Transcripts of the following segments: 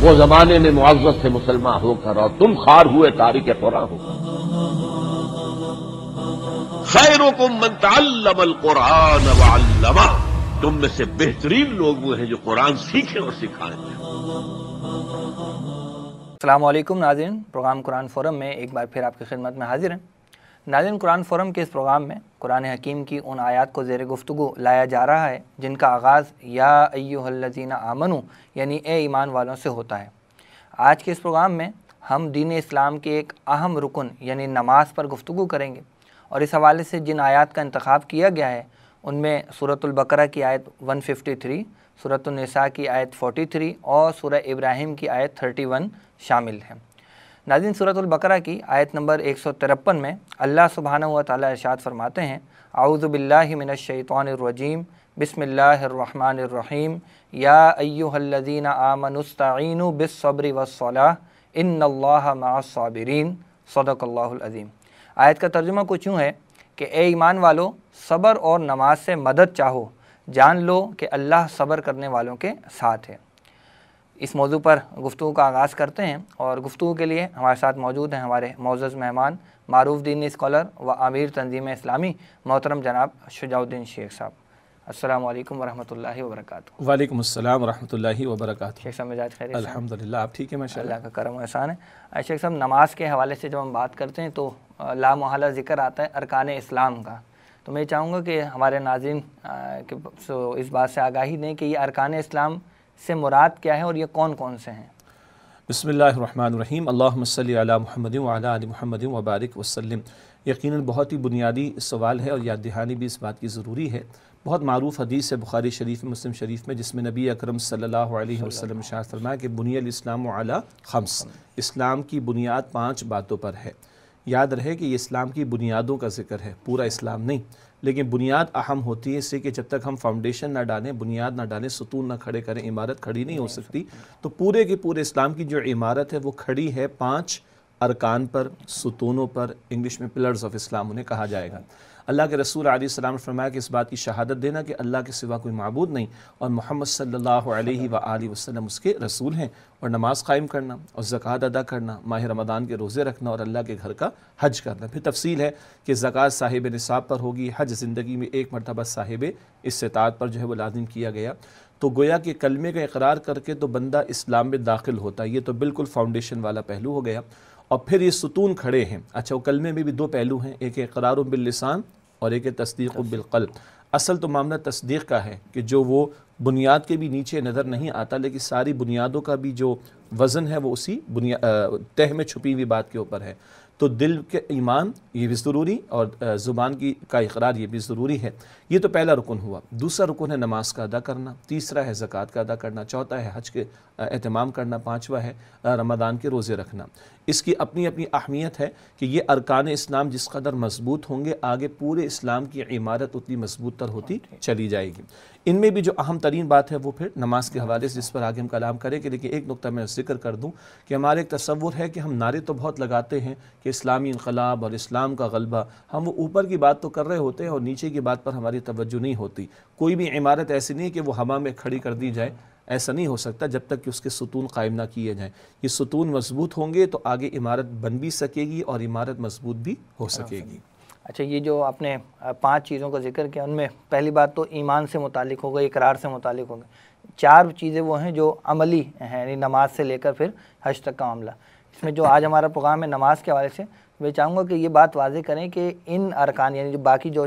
وہ زمانے میں معزز سے مسلمان ہو کر اور تم خار ہوئے تاریخ قرآن ہو خیرکم من تعلم القرآن وعلمہ۔ تم میں سے بہترین لوگ وہ ہیں جو قرآن سیکھیں اور سکھائیں۔ السلام علیکم، ناظرین۔ پروگرام قرآن فورم میں ایک بار پھر آپ کی خدمت میں حاضر ہیں۔ ناظرین، قرآن فورم کے اس پروگرام میں قرآن حکیم کی ان آیات کو زیر گفتگو لایا جا رہا ہے، جن کا آغاز یا ایوہ الذین آمنو یعنی اے ایمان والوں سے ہوتا ہے۔ آج کے اس پروگرام میں ہم دین اسلام کے ایک اہم رکن یعنی نماز پر گفتگو کریں گے۔ اور اس حوالے سے جن آیات کا انتخاب کیا گیا ہے، ان میں صورت البقرہ کی آیت 153 صورت النساء کی آیت 43 اور سورہ ابراہیم کی آیت 31 شامل ہیں۔ ناظرین صورت البقرہ کی آیت نمبر 153 میں اللہ سبحانہ و تعالی ارشاد فرماتے ہیں، اعوذ باللہ من الشیطان الرجیم، بسم اللہ الرحمن الرحیم، یا ایوہ الذین آمنوا استعینوا بالصبر والصلاح ان اللہ مع الصابرین۔ صدق اللہ العظیم۔ آیت کا ترجمہ کچھ یوں ہے کہ اے ایمان والو، صبر اور نماز سے مدد چاہو، جان لو کہ اللہ صبر کرنے والوں کے ساتھ ہے۔ اس موضوع پر گفتگو کا آغاز کرتے ہیں اور گفتگو کے لیے ہمارے ساتھ موجود ہیں ہمارے معزز مہمان معروف دینی اسکالر و امیر تنظیم اسلامی محترم جناب شجاع الدین شیخ صاحب۔ السلام علیکم ورحمۃ اللہ وبرکاتہ۔ وعلیکم السلام ورحمۃ اللہ وبرکاتہ۔ شیخ صاحب مزاج خیر الحمد للہ آپ ٹھیک ہے ماشاء اللہ کا کرم و احسان ہے۔ شیخ صاحب نماز کے حوالے سے جب ہم بات کرتے ہیں تو لا محالہ ذکر آتا ہے ارکان اسلام کا۔ تو میں چاہوں گا کہ ہمارے ناظرین اس بات سے آگاہی دیں کہ یہ ارکان اسلام سے مراد کیا ہے اور یہ کون کون سے ہیں؟ بسم اللہ الرحمن الرحیم۔ اللہم صلی علی محمد وعلی علی محمد وبارک وسلم۔ یقیناً بہت ہی بنیادی سوال ہے اور یاد دہانی بھی اس بات کی ضروری ہے۔ بہت معروف حدیث ہے بخاری شریف مسلم شریف میں، جس میں نبی اکرم صلی اللہ علیہ وسلم شاہ فرمایا کہ بنی الاسلام علی خمس۔ اسلام کی بنیاد پانچ باتوں پر ہے۔ یاد رہے کہ یہ اسلام کی بنیادوں کا ذکر ہے، پورا اسلام نہیں۔ لیکن بنیاد اہم ہوتی ہے اس سے کہ جب تک ہم فاؤنڈیشن نہ ڈالیں، بنیاد نہ ڈالیں، ستون نہ کھڑے کریں، عمارت کھڑی نہیں ہو سکتی۔ تو پورے کے پورے اسلام کی جو عمارت ہے، وہ کھڑی ہے پانچ ارکان پر، ستونوں پر، انگلش میں پلرز آف اسلام انہیں کہا جائے گا۔ اللہ کے رسول علیہ السلام نے فرمایا کہ اس بات کی شہادت دینا کہ اللہ کے سوا کوئی معبود نہیں اور محمد صلی اللہ علیہ وآلہ وسلم اس کے رسول ہیں اور نماز قائم کرنا اور زکوٰۃ ادا کرنا ماہ رمضان کے روزے رکھنا اور اللہ کے گھر کا حج کرنا۔ پھر تفصیل ہے کہ زکوٰۃ صاحب نصاب پر ہوگی حج زندگی میں ایک مرتبہ صاحب استطاعت پر جو ہے وہ لازم کیا گیا۔ تو گویا کہ کلمے کا اقرار کر کے تو بندہ اسلام میں داخل ہوتا ہے یہ تو بالکل فاؤنڈیشن والا پہلو ہو گیا۔ اور پھر یہ ستون کھڑے ہیں۔ اچھا وہ کلمے میں بھی دو پہلو ہیں ایک اقرار باللسان اور ایک تصدیق بالقلب۔ اصل تو معاملہ تصدیق کا ہے کہ جو وہ بنیاد کے بھی نیچے نظر نہیں آتا، لیکن ساری بنیادوں کا بھی جو وزن ہے وہ اسی بنیاد تہ میں چھپی ہوئی بات کے اوپر ہے۔ تو دل کے ایمان یہ بھی ضروری اور زبان کی، کا اقرار یہ بھی ضروری ہے یہ تو پہلا رکن ہوا۔ دوسرا رکن ہے نماز کا ادا کرنا تیسرا ہے زکوٰۃ کا ادا کرنا چوتھا ہے حج کے اہتمام کرنا پانچواں ہے رمضان کے روزے رکھنا۔ اس کی اپنی اپنی اہمیت ہے کہ یہ ارکان اسلام جس قدر مضبوط ہوں گے آگے پورے اسلام کی عمارت اتنی مضبوط تر ہوتی چلی جائے گی۔ ان میں بھی جو اہم ترین بات ہے وہ پھر نماز کے حوالے سے جس پر آگے ہم کلام کریں کہ لیکن ایک نقطہ میں ذکر کر دوں کہ ہمارے ایک تصور ہے کہ ہم نعرے تو بہت لگاتے ہیں کہ اسلامی انقلاب اور اسلام کا غلبہ ہم وہ اوپر کی بات تو کر رہے ہوتے ہیں اور نیچے کی بات پر ہماری توجہ نہیں ہوتی۔ کوئی بھی عمارت ایسی نہیں کہ وہ ہوا میں کھڑی کر دی جائے۔ ایسا نہیں ہو سکتا جب تک کہ اس کے ستون قائم نہ کیے جائیں۔ یہ ستون مضبوط ہوں گے تو آگے عمارت بن بھی سکے گی اور عمارت مضبوط بھی ہو سکے گی۔ اچھا یہ جو آپ نے پانچ چیزوں کا ذکر کیا، ان میں پہلی بات تو ایمان سے متعلق ہوگا، اقرار سے متعلق ہوگا۔ چار چیزیں وہ ہیں جو عملی ہیں یعنی نماز سے لے کر پھر حج تک کا معاملہ۔ اس میں جو آج ہمارا پروگرام ہے نماز کے حوالے سے، میں چاہوں گا کہ یہ بات واضح کریں کہ ان ارکان یعنی جو باقی جو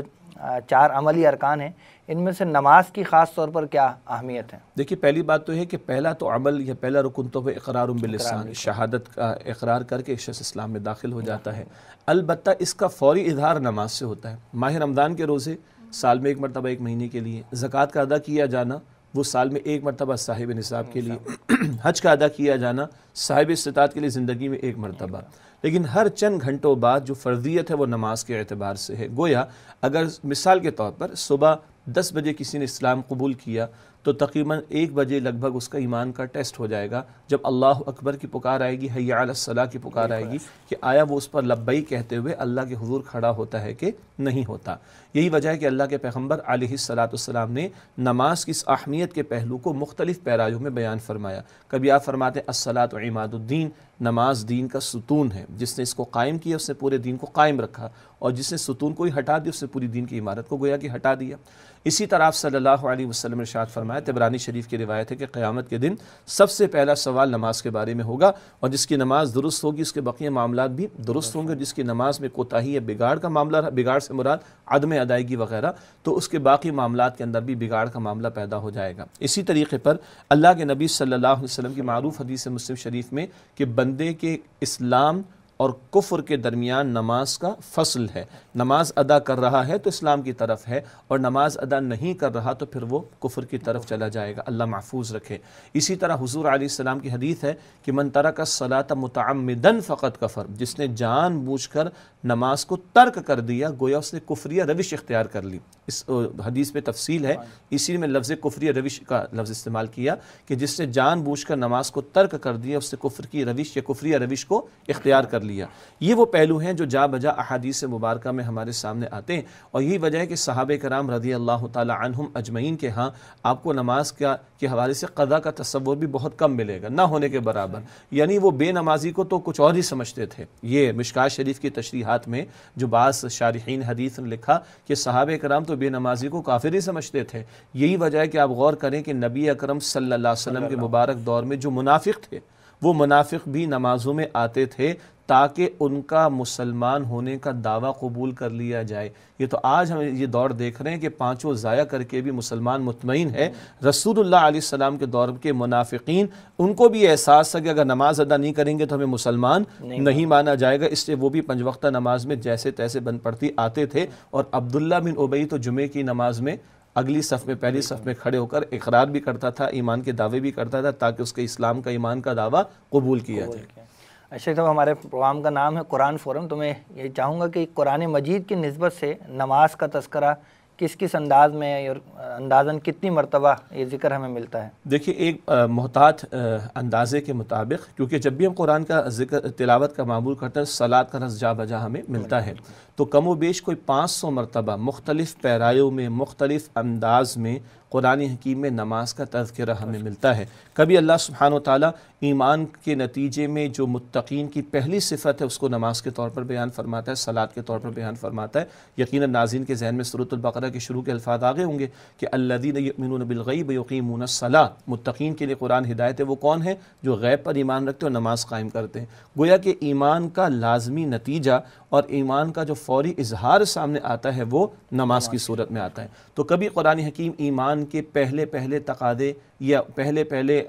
چار عملی ارکان ہیں۔ ان میں سے نماز کی خاص طور پر کیا اہمیت ہے؟ دیکھیے پہلی بات تو ہے کہ پہلا تو عمل یا پہلا رکن تو اقرار باللسان شہادت کا اقرار کر کے شخص اسلام میں داخل ہو جاتا ہے۔ البتہ اس کا فوری اظہار نماز سے ہوتا ہے۔ ماہ رمضان کے روزے سال میں ایک مرتبہ ایک مہینے کے لیے زکوٰۃ کا ادا کیا جانا وہ سال میں ایک مرتبہ صاحب نصاب کے لیے۔ حج کا ادا کیا جانا صاحب استطاعت کے لیے زندگی میں ایک مرتبہ۔ لیکن ہر چند گھنٹوں بعد جو فرضیت ہے وہ نماز کے اعتبار سے ہے۔ گویا اگر مثال کے طور پر صبح دس بجے کسی نے اسلام قبول کیا تو تقریباً ایک بجے لگ بھگ اس کا ایمان کا ٹیسٹ ہو جائے گا۔ جب اللہ اکبر کی پکار آئے گی، حیا الصلاح کی پکار آئے گی کہ آیا وہ اس پر لبئی کہتے ہوئے اللہ کے حضور کھڑا ہوتا ہے کہ نہیں ہوتا۔ یہی وجہ ہے کہ اللہ کے پیغمبر علیہ السلاۃ السلام نے نماز کی اس اہمیت کے پہلو کو مختلف پیرایوں میں بیان فرمایا۔ کبھی آپ فرماتے ہیں، الصلاۃ و عماد الدین، نماز دین کا ستون ہے۔ جس نے اس کو قائم کیا، اس نے پورے دین کو قائم رکھا اور جس نے ستون کو ہی ہٹا دیا، اس نے پوری دین کی عمارت کو گویا کہ ہٹا دیا۔ اسی طرح آپ صلی اللہ علیہ وسلم ارشاد فرمایا، تبرانی شریف کی روایت ہے کہ قیامت کے دن سب سے پہلا سوال نماز کے بارے میں ہوگا اور جس کی نماز درست ہوگی، اس کے بقیہ معاملات بھی درست ہوں گے، جس کی نماز میں کوتاہی یا بگاڑ کا معاملہ بگاڑ سے مراد عدم ادائیگی وغیرہ، تو اس کے باقی معاملات کے اندر بھی بگاڑ کا معاملہ پیدا ہو جائے گا۔ اسی طریقے پر اللہ کے نبی صلی اللہ علیہ وسلم کی معروف حدیث مسلم شریف میں کہ بندے کے اسلام اور کفر کے درمیان نماز کا فصل ہے۔ نماز ادا کر رہا ہے تو اسلام کی طرف ہے، اور نماز ادا نہیں کر رہا تو پھر وہ کفر کی طرف چلا جائے گا۔ اللہ محفوظ رکھے۔ اسی طرح حضور علیہ السلام کی حدیث ہے کہ من ترک الصلاة متعمدن فقط کفر، جس نے جان بوجھ کر نماز کو ترک کر دیا، گویا اس نے کفریہ روش اختیار کر لی۔ اس حدیث میں تفصیل ہے۔ اسی میں لفظ کفریہ روش کا لفظ استعمال کیا کہ جس نے جان بوجھ کر نماز کو ترک کر دیا، اس نے کفر کی روش یا کفریہ روش کو اختیار کر لیا۔ یہ وہ پہلو ہیں جو جا بجا احادیث مبارکہ میں ہمارے سامنے آتے ہیں۔ اور یہی وجہ ہے کہ صحابہ کرام رضی اللہ تعالی عنہم اجمعین کے ہاں آپ کو نماز کا، کے حوالے سے قضا کا تصور بھی بہت کم ملے گا، نہ ہونے کے برابر۔ یعنی وہ بے نمازی کو تو کچھ اور ہی سمجھتے تھے۔ یہ مشکات شریف کی تشریح تشریحات میں جو بعض شارحین حدیث نے لکھا کہ صحابہ کرام تو بے نمازی کو کافر ہی سمجھتے تھے۔ یہی وجہ ہے کہ آپ غور کریں کہ نبی اکرم صلی اللہ علیہ وسلم کے مبارک دور میں جو منافق تھے وہ منافق بھی نمازوں میں آتے تھے تاکہ ان کا مسلمان ہونے کا دعویٰ قبول کر لیا جائے۔ یہ تو آج ہم یہ دور دیکھ رہے ہیں کہ پانچوں ضائع کر کے بھی مسلمان مطمئن ہے رسول اللہ علیہ السلام کے دور کے منافقین ان کو بھی احساس ہے کہ اگر نماز ادا نہیں کریں گے تو ہمیں مسلمان نہیں مانا۔ جائے گا۔ اس لیے وہ بھی پنج وقتہ نماز میں جیسے تیسے بند پڑتی آتے تھے۔ اور عبداللہ بن عبی تو جمعے کی نماز میں اگلی صف میں پہلی صف میں کھڑے ہو کر اقرار بھی کرتا تھا ایمان کے دعوے بھی کرتا تھا تاکہ اس کے اسلام کا ایمان کا دعویٰ قبول کیا جائے۔ اشرف صاحب، ہمارے پروگرام کا نام ہے قرآن فورم، تو میں یہ چاہوں گا کہ قرآن مجید کی نسبت سے نماز کا تذکرہ کس کس انداز میں اور اندازاً کتنی مرتبہ یہ ذکر ہمیں ملتا ہے؟ دیکھیے، ایک محتاط اندازے کے مطابق، کیونکہ جب بھی ہم قرآن کا ذکر، تلاوت کا معمول کرتے ہیں سلاد کا رس جا بجا ہمیں ملتا ہے۔ تو کم و بیش کوئی پانچ سو مرتبہ مختلف پیرایوں میں، مختلف انداز میں قرآن حکیم میں نماز کا تذکرہ ہمیں ملتا ہے۔ کبھی اللہ سبحانہ و تعالیٰ ایمان کے نتیجے میں جو متقین کی پہلی صفت ہے، اس کو نماز کے طور پر بیان فرماتا ہے سلاد کے طور پر بیان فرماتا ہے۔ یقیناً ناظرین کے ذہن میں صورت البقرہ کے شروع کے الفاظ آگے ہوں گے کہ الدین یؤمنون بالغیب یقیمون الصلاۃ متقین کے لیے قرآن ہدایت ہے، وہ کون ہے جو غیب پر ایمان رکھتے اور نماز قائم کرتے ہیں۔ گویا کہ ایمان کا لازمی نتیجہ اور ایمان کا جو فوری اظہار سامنے آتا ہے وہ نماز کی صورت میں آتا ہے۔ تو کبھی قرآن حکیم ایمان کے پہلے پہلے تقاضے یا پہلے پہلے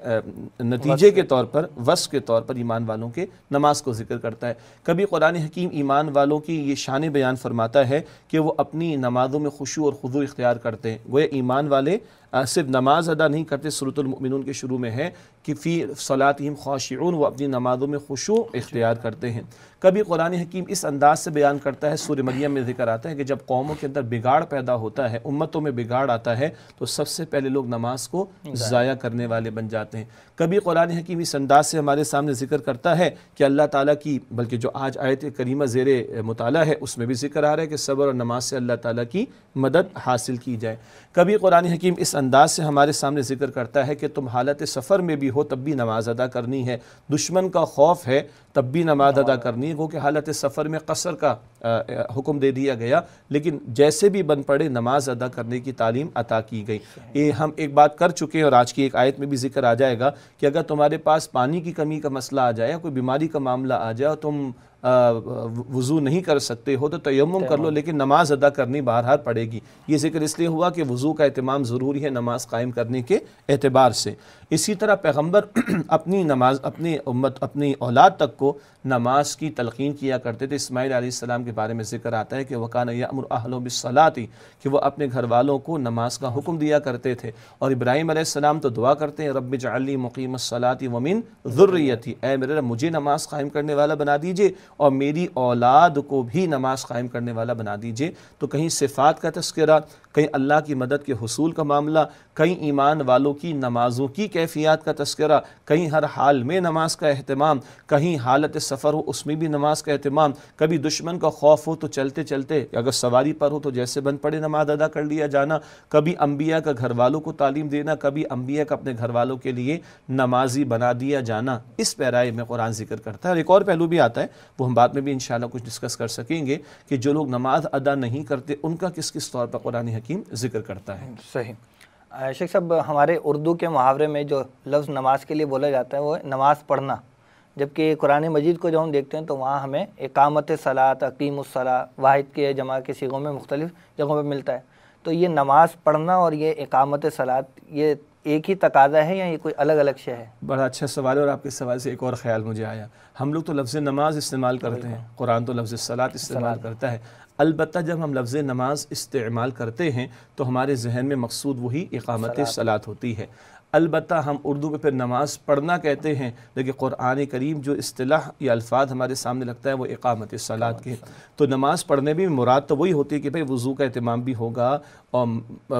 نتیجے کے طور پر وصف کے طور پر ایمان والوں کے نماز کو ذکر کرتا ہے۔ کبھی قرآن حکیم ایمان والوں کی یہ شان بیان فرماتا ہے کہ وہ اپنی نمازوں میں خوشو اور خضو اختیار کرتے ہیں۔ وہ ایمان والے صرف نماز ادا نہیں کرتے صورت المؤمنون کے شروع میں ہے کہ فی صلاتہم خاشعون، وہ اپنی نمازوں میں خوشو اختیار کرتے ہیں۔ کبھی قرآن حکیم اس انداز سے بیان کرتا ہے سور مریم میں ذکر آتا ہے کہ جب قوموں کے اندر بگاڑ پیدا ہوتا ہے، امتوں میں بگاڑ آتا ہے، تو سب سے پہلے لوگ نماز کو ضائع کرنے والے بن جاتے ہیں۔ کبھی قرآن حکیم اس انداز سے ہمارے سامنے ذکر کرتا ہے کہ اللہ تعالیٰ کی، بلکہ جو آج آیت کریمہ زیر مطالعہ ہے، اس میں بھی ذکر آ رہا ہے کہ صبر اور نماز سے اللہ تعالیٰ کی مدد حاصل کی جائے۔ کبھی قرآن حکیم اس انداز سے ہمارے سامنے ذکر کرتا ہے کہ تم حالت سفر میں بھی ہو تب بھی نماز ادا کرنی ہے۔ دشمن کا خوف ہے تب بھی نماز ادا کرنی ہے۔ کیونکہ حالت سفر میں قصر کا حکم دے دیا گیا۔ لیکن جیسے بھی بن پڑے نماز ادا کرنے کی تعلیم عطا کی گئی۔ یہ ہم ایک بات کر چکے ہیں اور آج کی ایک آیت میں بھی ذکر آ جائے گا کہ اگر تمہارے پاس پانی کی کمی کا مسئلہ آ جائے یا کوئی بیماری کا معاملہ آ جائے اور تم وضو نہیں کر سکتے ہو تو تیمم کر لو لیکن نماز ادا کرنی بہرحال پڑے گی۔ یہ ذکر اس لیے ہوا کہ وضو کا اہتمام ضروری ہے نماز قائم کرنے کے اعتبار سے۔ اسی طرح پیغمبر اپنی نماز، اپنی امت، اپنی اولاد تک کو نماز کی تلقین کیا کرتے تھے۔ اسماعیل علیہ السلام کے بارے میں ذکر آتا ہے کہ وکان یامر اہل و کہ وہ اپنے گھر والوں کو نماز کا حکم دیا کرتے تھے۔ اور ابراہیم علیہ السلام تو دعا کرتے ہیں، رب جعلی مقیم الصلاتی ومن ذریتی۔ اے میرے رب، مجھے نماز قائم کرنے والا بنا دیجیے اور میری اولاد کو بھی نماز قائم کرنے والا بنا دیجیے۔ تو کہیں صفات کا تذکرہ کہیں اللہ کی مدد کے حصول کا معاملہ، کہیں ایمان والوں کی نمازوں کی کیفیات کا تذکرہ، کہیں ہر حال میں نماز کا اہتمام، کہیں حالت سفر ہو اس میں بھی نماز کا اہتمام۔ کبھی دشمن کا خوف ہو تو چلتے چلتے، اگر سواری پر ہو تو جیسے بند پڑے نماز ادا کر لیا جانا۔ کبھی انبیاء کا گھر والوں کو تعلیم دینا، کبھی انبیاء کا اپنے گھر والوں کے لیے نمازی بنا دیا جانا۔ اس پیرائے میں قرآن ذکر کرتا ہے۔ اور ایک اور پہلو بھی آتا ہے، وہ ہم بعد میں بھی انشاءاللہ کچھ ڈسکس کر سکیں گے کہ جو لوگ نماز ادا نہیں کرتے، ان کا کس کس طور پر قرآن حکیم ذکر کرتا ہے۔ صحیح۔ شیخ صاحب ہمارے اردو کے محاورے میں جو لفظ نماز کے لیے بولا جاتا ہے وہ نماز پڑھنا۔ جبکہ قرآن مجید کو جو ہم دیکھتے ہیں تو وہاں ہمیں اقامت صلاح عقیم الصلاح واحد کے جمع کے سیغوں میں مختلف جگہوں پہ ملتا ہے۔ تو یہ نماز پڑھنا اور یہ اقامت صلاح یہ ایک ہی تقاضا ہے یا یہ کوئی الگ الگ شے ہے؟ بڑا اچھا سوال ہے اور آپ کے سوال سے ایک اور خیال مجھے آیا۔ ہم لوگ تو لفظ نماز استعمال کرتے ہیں۔ قرآن تو لفظ صلاح استعمال کرتا ہے۔ البتہ جب ہم لفظ نماز استعمال کرتے ہیں تو ہمارے ذہن میں مقصود وہی اقامت صلاح ہوتی ہے۔ البتہ ہم اردو پہ پھر نماز پڑھنا کہتے ہیں لیکن قرآن کریم جو اصطلاح یا الفاظ ہمارے سامنے لگتا ہے وہ اقامت صلاحت کے تو نماز پڑھنے بھی مراد تو وہی ہوتی ہے کہ بھئی وضو کا اہتمام بھی ہوگا اور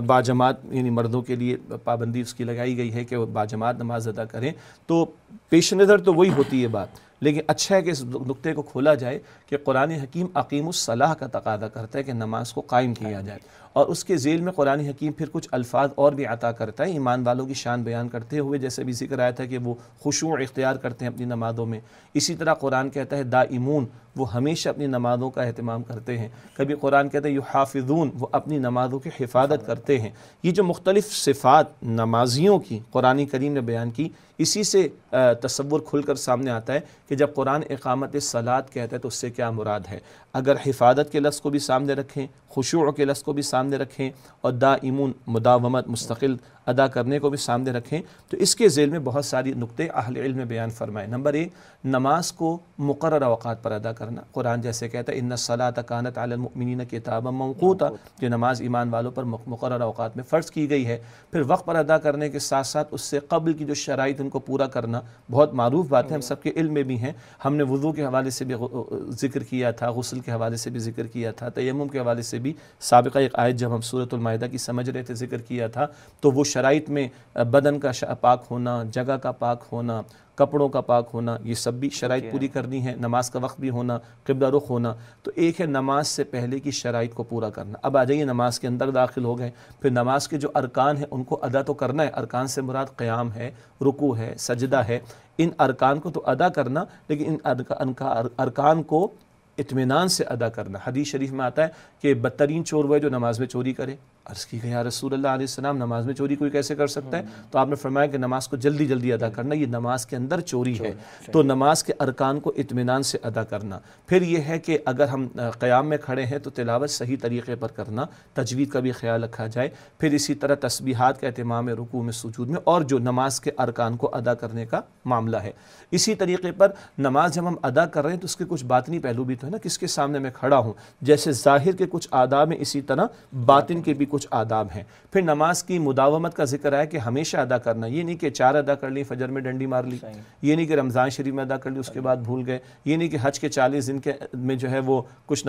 باجماعت یعنی مردوں کے لیے پابندی اس کی لگائی گئی ہے کہ وہ باجماعت نماز ادا کریں۔ تو پیش نظر تو وہی ہوتی ہے بات۔ لیکن اچھا ہے کہ اس نقطے کو کھولا جائے کہ قرآن حکیم عقیم الصلاح کا تقاضا کرتا ہے کہ نماز کو قائم کیا جائے۔ اور اس کے ذیل میں قرآن حکیم پھر کچھ الفاظ اور بھی عطا کرتا ہے۔ ایمان والوں کی شان بیان کرتے ہوئے جیسے بھی ذکر آیا تھا کہ وہ خشوع اختیار کرتے ہیں اپنی نمازوں میں۔ اسی طرح قرآن کہتا ہے دا امون وہ ہمیشہ اپنی نمازوں کا اہتمام کرتے ہیں۔ کبھی قرآن کہتا ہے یحافظون، وہ اپنی نمازوں کی حفاظت کرتے ہیں۔ یہ جو مختلف صفات نمازیوں کی قرآن کریم نے بیان کی، اسی سے تصور کھل کر سامنے آتا ہے کہ جب قرآن اقامت صلات کہتا ہے تو اس سے کیا مراد ہے؟ اگر حفاظت کے لفظ کو بھی سامنے رکھیں، خشوع کے لفظ کو بھی سامنے رکھیں اور دا امون مداومت مستقل ادا کرنے کو بھی سامنے رکھیں۔ تو اس کے ذیل میں بہت ساری نقطے اہل علم بیان فرمائے۔ نمبر ایک، نماز کو مقرر اوقات پر ادا کرنا۔ قرآن جیسے کہتا ہے، ان صلاح کانت علی المؤمنین کتاب موقوتا جو نماز ایمان والوں پر مقرر اوقات میں فرض کی گئی ہے۔ پھر وقت پر ادا کرنے کے ساتھ ساتھ اس سے قبل کی جو شرائط ان کو پورا کرنا، بہت معروف بات ہے، ہم سب کے علم میں بھی ہیں۔ ہم نے وضو کے حوالے سے بھی ذکر کیا تھا، غسل کے حوالے سے بھی ذکر کیا تھا، تیمم کے حوالے سے بھی سابقہ ایک آیت جب ہم صورت المائدہ کی سمجھ رہے تھے ذکر کیا تھا تو وہ شرائط میں بدن کا پاک ہونا جگہ کا پاک ہونا کپڑوں کا پاک ہونا یہ سب بھی شرائط پوری کرنی ہے نماز کا وقت بھی ہونا قبلہ رخ ہونا تو ایک ہے نماز سے پہلے کی شرائط کو پورا کرنا۔ اب آ جائیے نماز کے اندر داخل ہو گئے پھر نماز کے جو ارکان ہیں ان کو ادا تو کرنا ہے۔ ارکان سے مراد قیام ہے رکو ہے سجدہ ہے۔ ان ارکان کو تو ادا کرنا لیکن ان ارکان کو اطمینان سے ادا کرنا۔ حدیث شریف میں آتا ہے کہ بدترین چور وہ ہے جو نماز میں چوری کرے۔ عرض کی گیا رسول اللہ علیہ السلام نماز میں چوری کوئی کیسے کر سکتا ہے؟ تو آپ نے فرمایا کہ نماز کو جلدی جلدی ادا کرنا یہ نماز کے اندر چوری ہے۔ تو نماز کے ارکان کو اطمینان سے ادا کرنا۔ پھر یہ ہے کہ اگر ہم قیام میں کھڑے ہیں تو تلاوت صحیح طریقے پر کرنا تجوید کا بھی خیال رکھا جائے۔ پھر اسی طرح تسبیحات کا اہتمام رکوع میں سجود میں اور جو نماز کے ارکان کو ادا کرنے کا معاملہ ہے۔ اسی طریقے پر نماز جب ہم ادا کر رہے ہیں تو اس کے کچھ باطنی پہلو بھی تو ہے نا کس کے سامنے میں کھڑا ہوں۔ جیسے ظاہر کے کچھ آداب ہیں اسی طرح باطن کے بھی کچھ آداب ہیں۔ پھر نماز کی مداومت کا ذکر ہے کہ ہمیشہ ادا کرنا یہ نہیں کہ چار ادا کر لی فجر میں ڈنڈی مار لی یہ نہیں کہ رمضان شریف میں ادا کر لی اس کے بعد بھول گئے۔ یہ نہیں کہ حج کے چالیس دن کے میں جو ہے وہ کچھ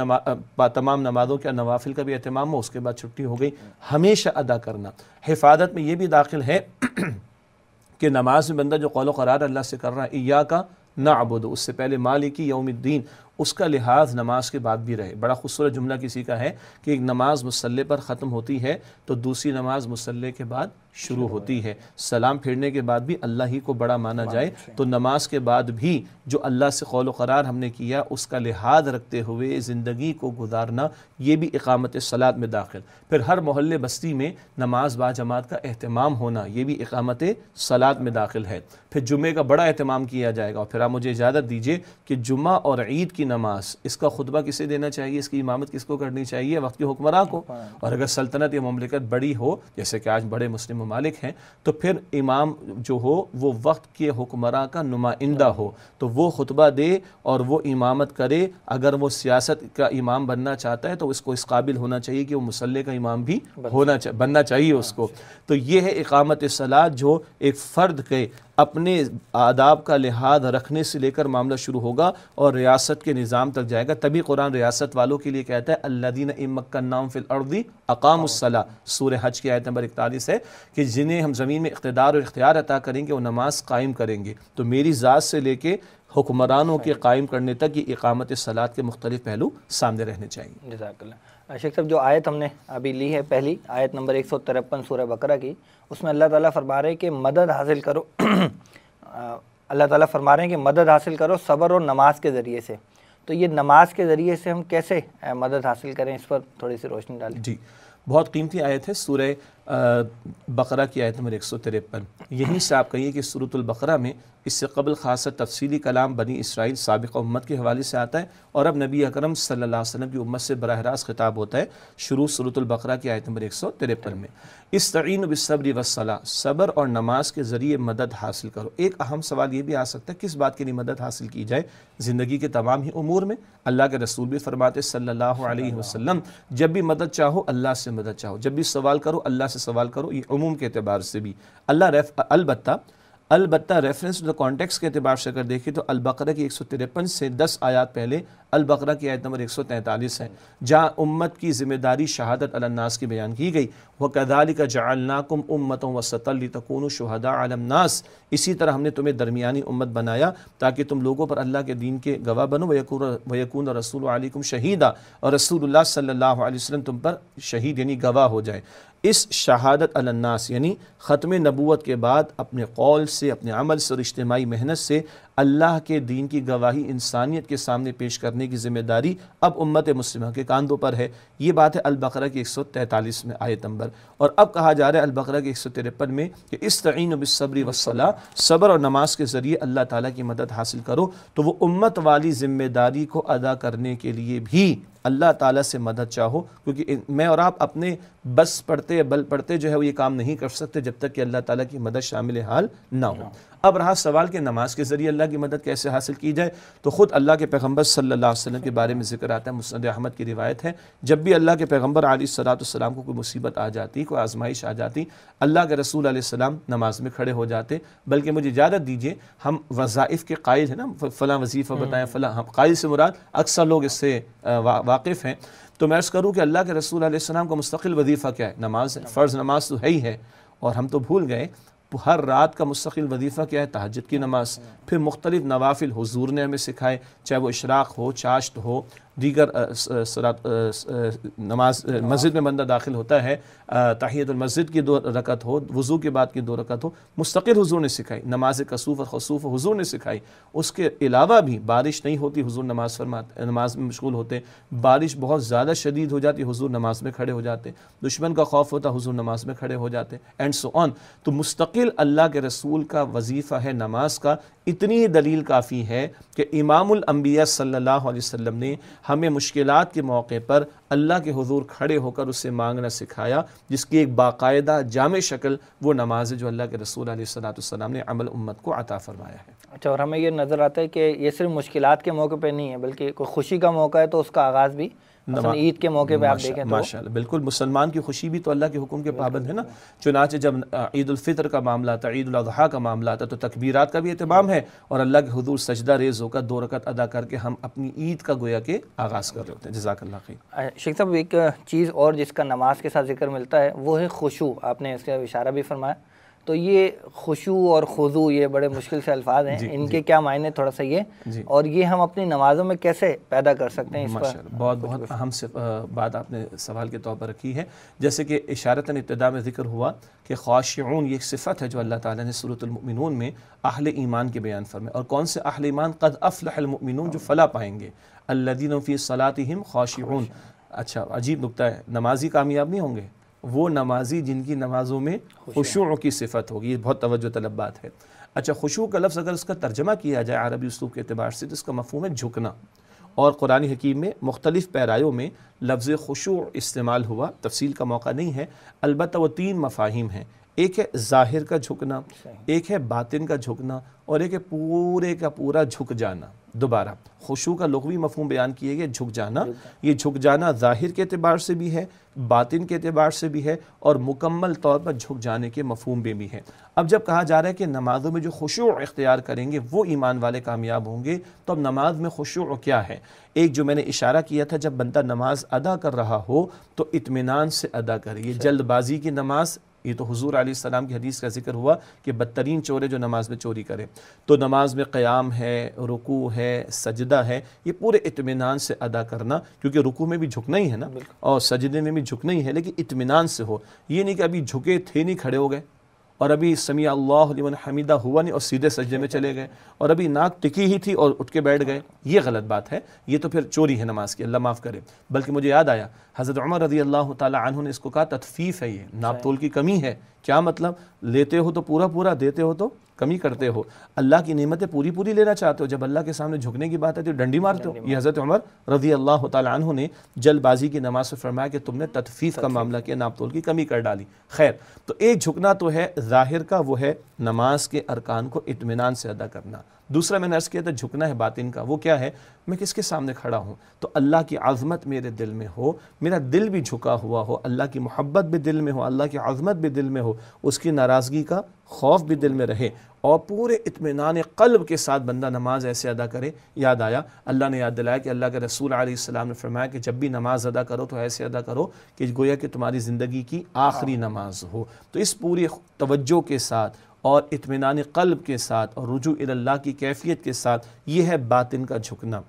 تمام نمازوں کے نوافل کا بھی اہتمام ہو اس کے بعد چھٹی ہو گئی۔ ہمیشہ ادا کرنا۔ حفاظت میں یہ بھی داخل ہے کہ نماز میں بندہ جو قول و قرار اللہ سے کر رہا ہے ایا کا نہ اس سے پہلے مالکی یوم الدین۔ اس کا لحاظ نماز کے بعد بھی رہے۔ بڑا خوبصورت جملہ کسی کا ہے کہ ایک نماز مسلح پر ختم ہوتی ہے تو دوسری نماز مسلح کے بعد شروع ہوتی ہے۔ سلام پھیرنے کے بعد بھی اللہ ہی کو بڑا مانا جائے تو نماز کے بعد بھی جو اللہ سے قول و قرار ہم نے کیا، اس کا لحاظ رکھتے ہوئے زندگی کو گزارنا یہ بھی اقامت صلات میں داخل۔ پھر ہر محلے بستی میں نماز با جماعت کا اہتمام ہونا یہ بھی اقامت صلات میں داخل ہے۔ پھر جمعے کا بڑا اہتمام کیا جائے گا۔ اور پھر آپ مجھے اجازت دیجیے کہ جمعہ اور عید کی نماز اس کا خطبہ کسے دینا چاہیے؟ اس کی امامت کس کو کرنی چاہیے؟ وقت کے حکمراں کو۔ اور اگر سلطنت یا مملکت بڑی ہو جیسے کہ آج بڑے مسلم ممالک ہیں تو پھر امام جو ہو وہ وقت کے حکمراں کا نمائندہ ہو۔ تو وہ خطبہ دے اور وہ امامت کرے۔ اگر وہ سیاست کا امام بننا چاہتا ہے تو اس کو اس قابل ہونا چاہیے کہ وہ مسلح کا امام بھی ہونا بننا چاہیے اس کو۔ تو یہ ہے اقامت صلاح جو ایک فرد کے اپنے آداب کا لحاظ رکھنے سے لے کر معاملہ شروع ہوگا اور ریاست کے نظام تک جائے گا۔ تبھی قرآن ریاست والوں کے لیے کہتا ہے اللہ دین امکن نام فی الارضی اقام الصلاح سورہ حج کی آیت نمبر اکتالیس ہے کہ جنہیں ہم زمین میں اقتدار اور اختیار عطا کریں گے، وہ نماز قائم کریں گے۔ تو میری ذات سے لے کے حکمرانوں کے قائم کرنے تک یہ اقامت صلاحات کے مختلف پہلو سامنے رہنے چاہیے۔ جزاک اللہ۔ شیخ صاحب، جو آیت ہم نے ابھی لی ہے پہلی، آیت نمبر ایک سو ترپن سورہ بقرہ کی، اس میں اللہ تعالیٰ فرما رہے ہیں کہ مدد حاصل کرو۔ اللہ تعالیٰ فرما رہے ہیں کہ مدد حاصل کرو صبر اور نماز کے ذریعے سے۔ تو یہ نماز کے ذریعے سے ہم کیسے مدد حاصل کریں؟ اس پر تھوڑی سی روشنی ڈالیں۔ جی بہت قیمتی آیت ہے سورہ بقرہ کی آیت نمبر ایک سو تریپن یہیں سے آپ کہیے کہ صورت البقرہ میں اس سے قبل خاصا تفصیلی کلام بنی اسرائیل سابق امت کے حوالے سے آتا ہے اور اب نبی اکرم صلی اللہ علیہ وسلم کی امت سے براہ راست خطاب ہوتا ہے شروع صورت البقرہ کی آیت نمبر ایک سو تریپن میں۔ استعین بالصبر والصلاح صبر اور نماز کے ذریعے مدد حاصل کرو۔ ایک اہم سوال یہ بھی آ سکتا ہے، کس بات کے لیے مدد حاصل کی جائے؟ زندگی کے تمام ہی امور میں۔ اللہ کے رسول بھی فرماتے صلی اللہ علیہ وسلم، جب بھی مدد چاہو اللہ سے مدد چاہو، جب بھی سوال کرو اللہ سے سوال کرو، یہ عموم کے اعتبار سے بھی۔ اللہ رف، البتہ البتہ ریفرنس ٹو دا کانٹیکس کے اعتبار سے اگر دیکھیں تو البقرہ کی ایک سو ترپن سے دس آیات پہلے البقرہ کی آیت نمبر ایک سو تینتالیس ہے، جہاں امت کی ذمہ داری شہادت الناس کی بیان کی گئی۔ وہ کدالی کا جعلناکم امتوں و سطل تکون شہدا الناس۔ اسی طرح ہم نے تمہیں درمیانی امت بنایا تاکہ تم لوگوں پر اللہ کے دین کے گواہ بنو۔ ویکون رسول علیکم شہیدہ اور رسول اللہ صلی اللہ علیہ وسلم تم پر شہید یعنی گواہ ہو جائے۔ اس شہادت الناس یعنی ختم نبوت کے بعد اپنے قول سے، اپنے عمل سے اور اجتماعی محنت سے اللہ کے دین کی گواہی انسانیت کے سامنے پیش کرنے کی ذمہ داری اب امت مسلمہ کے کاندوں پر ہے۔ یہ بات ہے البقرہ کی ایک سو تینتالیس میں آیت نمبر۔ اور اب کہا جا رہا ہے البقرہ کی ایک سو ترپن میں کہ اس تعین و بصبری صبر اور نماز کے ذریعے اللہ تعالیٰ کی مدد حاصل کرو۔ تو وہ امت والی ذمہ داری کو ادا کرنے کے لیے بھی اللہ تعالیٰ سے مدد چاہو۔ کیونکہ میں اور آپ اپنے بس پڑھتے بل پڑھتے جو ہے وہ یہ کام نہیں کر سکتے جب تک کہ اللہ تعالیٰ کی مدد شامل حال نہ ہو۔ اب رہا سوال کہ نماز کے ذریعے اللہ کی مدد کیسے حاصل کی جائے؟ تو خود اللہ کے پیغمبر صلی اللہ علیہ وسلم کے بارے میں ذکر آتا ہے مسند احمد کی روایت ہے۔ جب بھی اللہ کے پیغمبر علیہ صلاۃ السلام کو کوئی مصیبت آ جاتی کوئی آزمائش آ جاتی اللہ کے رسول علیہ السلام نماز میں کھڑے ہو جاتے۔ بلکہ مجھے اجازت دیجیے ہم وظائف کے قائد ہیں نا فلاں وظیفہ بتائیں فلاں ہم قائد سے مراد اکثر لوگ اس سے واقف ہیں۔ تو میں عرض کروں کہ اللہ کے رسول علیہ السلام کا مستقل وظیفہ کیا ہے؟ نماز ہے فرض نماز تو ہے ہی ہے اور ہم تو بھول گئے۔ ہر رات کا مستقل وظیفہ کیا ہے؟ تہجد کی نماز۔ پھر مختلف نوافل حضور نے ہمیں سکھائے، چاہے وہ اشراق ہو، چاشت ہو دیگر نماز مسجد میں بندہ داخل ہوتا ہے تحیت المسجد کی دو رکعت ہو، وضو کے بعد کی دو رکعت ہو، مستقل حضور نے سکھائی، نماز کسوف اور خصوف حضور نے سکھائی۔ اس کے علاوہ بھی بارش نہیں ہوتی، حضور نماز فرماتے، نماز میں مشغول ہوتے، بارش بہت زیادہ شدید ہو جاتی، حضور نماز میں کھڑے ہو جاتے، دشمن کا خوف ہوتا، حضور نماز میں کھڑے ہو جاتے اینڈ سو آن تو مستقل اللہ کے رسول کا وظیفہ ہے نماز کا، اتنی ہی دلیل کافی ہے کہ امام الانبیاء صلی اللہ علیہ وسلم نے ہمیں مشکلات کے موقع پر اللہ کے حضور کھڑے ہو کر اسے مانگنا سکھایا، جس کی ایک باقاعدہ جامع شکل وہ نماز ہے جو اللہ کے رسول علیہ السلاۃ السلام نے عمل امت کو عطا فرمایا ہے۔ اچھا اور ہمیں یہ نظر آتا ہے کہ یہ صرف مشکلات کے موقع پہ نہیں ہے، بلکہ کوئی خوشی کا موقع ہے تو اس کا آغاز بھی عید کے موقع پہ آپ دیکھیں ماشاء اللہ بالکل مسلمان کی خوشی بھی تو اللہ کے حکم کے پابند ہے نا؟ چنانچہ جب عید الفطر کا معاملہ تھا عید الاضحیٰ کا معاملہ تھا تو تکبیرات کا بھی اہتمام ہے اور اللہ کے حضور سجدہ ریز ہو کر دو رکعت ادا کر کے ہم اپنی عید کا گویا کے آغاز کر رہے ہوتے ہیں۔ جزاک اللہ خیر شیخ صاحب ایک چیز اور جس کا نماز کے ساتھ ذکر ملتا ہے وہ ہے خوشو آپ نے اس کا اشارہ بھی فرمایا۔ تو یہ خوشو اور خضو یہ بڑے مشکل سے الفاظ ہیں جی، ان کے جی۔ کیا معنی تھوڑا سا یہ۔ جی۔ اور یہ ہم اپنی نمازوں میں کیسے پیدا کر سکتے ہیں؟ اس پر بہت بہت اہم بات آپ نے سوال کے طور پر رکھی ہے۔ جیسے کہ اشارتاً ابتدا میں ذکر ہوا کہ خاشعون یہ ایک صفت ہے جو اللہ تعالیٰ نے صورت المؤمنون میں اہل ایمان کے بیان فرمائے۔ اور کون سے اہل ایمان؟ قد افلح المؤمنون جو فلا پائیں گے۔ الذین فی صلاتہم خاشعون۔ اچھا عجیب نکتہ ہے۔ نمازی کامیاب نہیں ہوں گے؟ وہ نمازی جن کی نمازوں میں خشوع کی صفت ہوگی۔ یہ بہت توجہ طلب بات ہے۔ اچھا خشوع کا لفظ اگر اس کا ترجمہ کیا جائے عربی اسلوب کے اعتبار سے تو اس کا مفہوم ہے جھکنا۔ اور قرآن حکیم میں مختلف پیرایوں میں لفظ خشوع استعمال ہوا۔ تفصیل کا موقع نہیں ہے۔ البتہ وہ تین مفاہیم ہیں۔ ایک ہے ظاہر کا جھکنا ایک ہے باطن کا جھکنا اور ایک ہے پورے کا پورا جھک جانا۔ دوبارہ۔ خوشو کا لغوی مفہوم بیان کیے گئے جھک جانا۔ یہ جھک جانا ظاہر کے اعتبار سے بھی ہے باطن کے اعتبار سے بھی ہے اور مکمل طور پر جھک جانے کے مفہوم میں بھی ہے۔ اب جب کہا جا رہا ہے کہ نمازوں میں جو خشوع اختیار کریں گے وہ ایمان والے کامیاب ہوں گے تو اب نماز میں خشوع کیا ہے؟ ایک جو میں نے اشارہ کیا تھا جب بندہ نماز ادا کر رہا ہو تو اطمینان سے ادا کرے۔ یہ جلد بازی کی نماز یہ تو حضور علیہ السلام کی حدیث کا ذکر ہوا کہ بدترین چورے جو نماز میں چوری کرے۔ تو نماز میں قیام ہے رکوع ہے سجدہ ہے یہ پورے اطمینان سے ادا کرنا کیونکہ رکوع میں بھی جھکنا ہی ہے نا۔ اور سجدے میں بھی جھکنا ہی ہے لیکن اطمینان سے ہو۔ یہ نہیں کہ ابھی جھکے تھے نہیں کھڑے ہو گئے۔ اور ابھی سمیع اللہ لمن حمیدہ ہوا نہیں اور سیدھے سجدے میں چلے گئے۔ اور ابھی ناک ٹکی ہی تھی اور اٹھ کے بیٹھ گئے۔ یہ غلط بات ہے۔ یہ تو پھر چوری ہے نماز کی اللہ معاف کرے۔ بلکہ مجھے یاد آیا حضرت عمر رضی اللہ تعالی عنہ نے اس کو کہا، تطفیف ہے یہ ناپ تول کی کمی ہے۔ کیا مطلب؟ لیتے ہو تو پورا پورا، دیتے ہو تو کمی کرتے ہو۔ اللہ کی نعمتیں پوری پوری لینا چاہتے ہو۔ جب اللہ کے سامنے جھکنے کی بات ہے تو ڈنڈی مارتے ہو۔ یہ حضرت عمر رضی اللہ تعالیٰ عنہ نے جلد بازی کی نماز سے فرمایا کہ تم نے تطفیف کا معاملہ کیا ناپ تول کی کمی کر ڈالی۔ خیر، تو ایک جھکنا تو ہے، ظاہر کا وہ ہے نماز کے ارکان کو اطمینان سے ادا کرنا۔ دوسرا میں نے عرض کیا تھا، جھکنا ہے باطن کا، وہ کیا ہے؟ میں کس کے سامنے کھڑا ہوں؟ تو اللہ کی عظمت میرے دل میں ہو، میرا دل بھی جھکا ہوا ہو، اللہ کی محبت بھی دل میں ہو، اللہ کی عظمت بھی دل میں ہو، اس کی ناراضگی کا خوف بھی دل میں رہے اور پورے اطمینان قلب کے ساتھ بندہ نماز ایسے ادا کرے، یاد آیا؟ اللہ نے یاد دلایا کہ اللہ کے رسول علیہ السلام نے فرمایا کہ جب بھی نماز ادا کرو تو ایسے ادا کرو کہ گویا کہ تمہاری زندگی کی آخری نماز ہو۔ تو اس پوری توجہ کے ساتھ اور اطمینان قلب کے ساتھ اور رجوع اللہ کی کیفیت کے ساتھ یہ ہے باطن کا جھکنا۔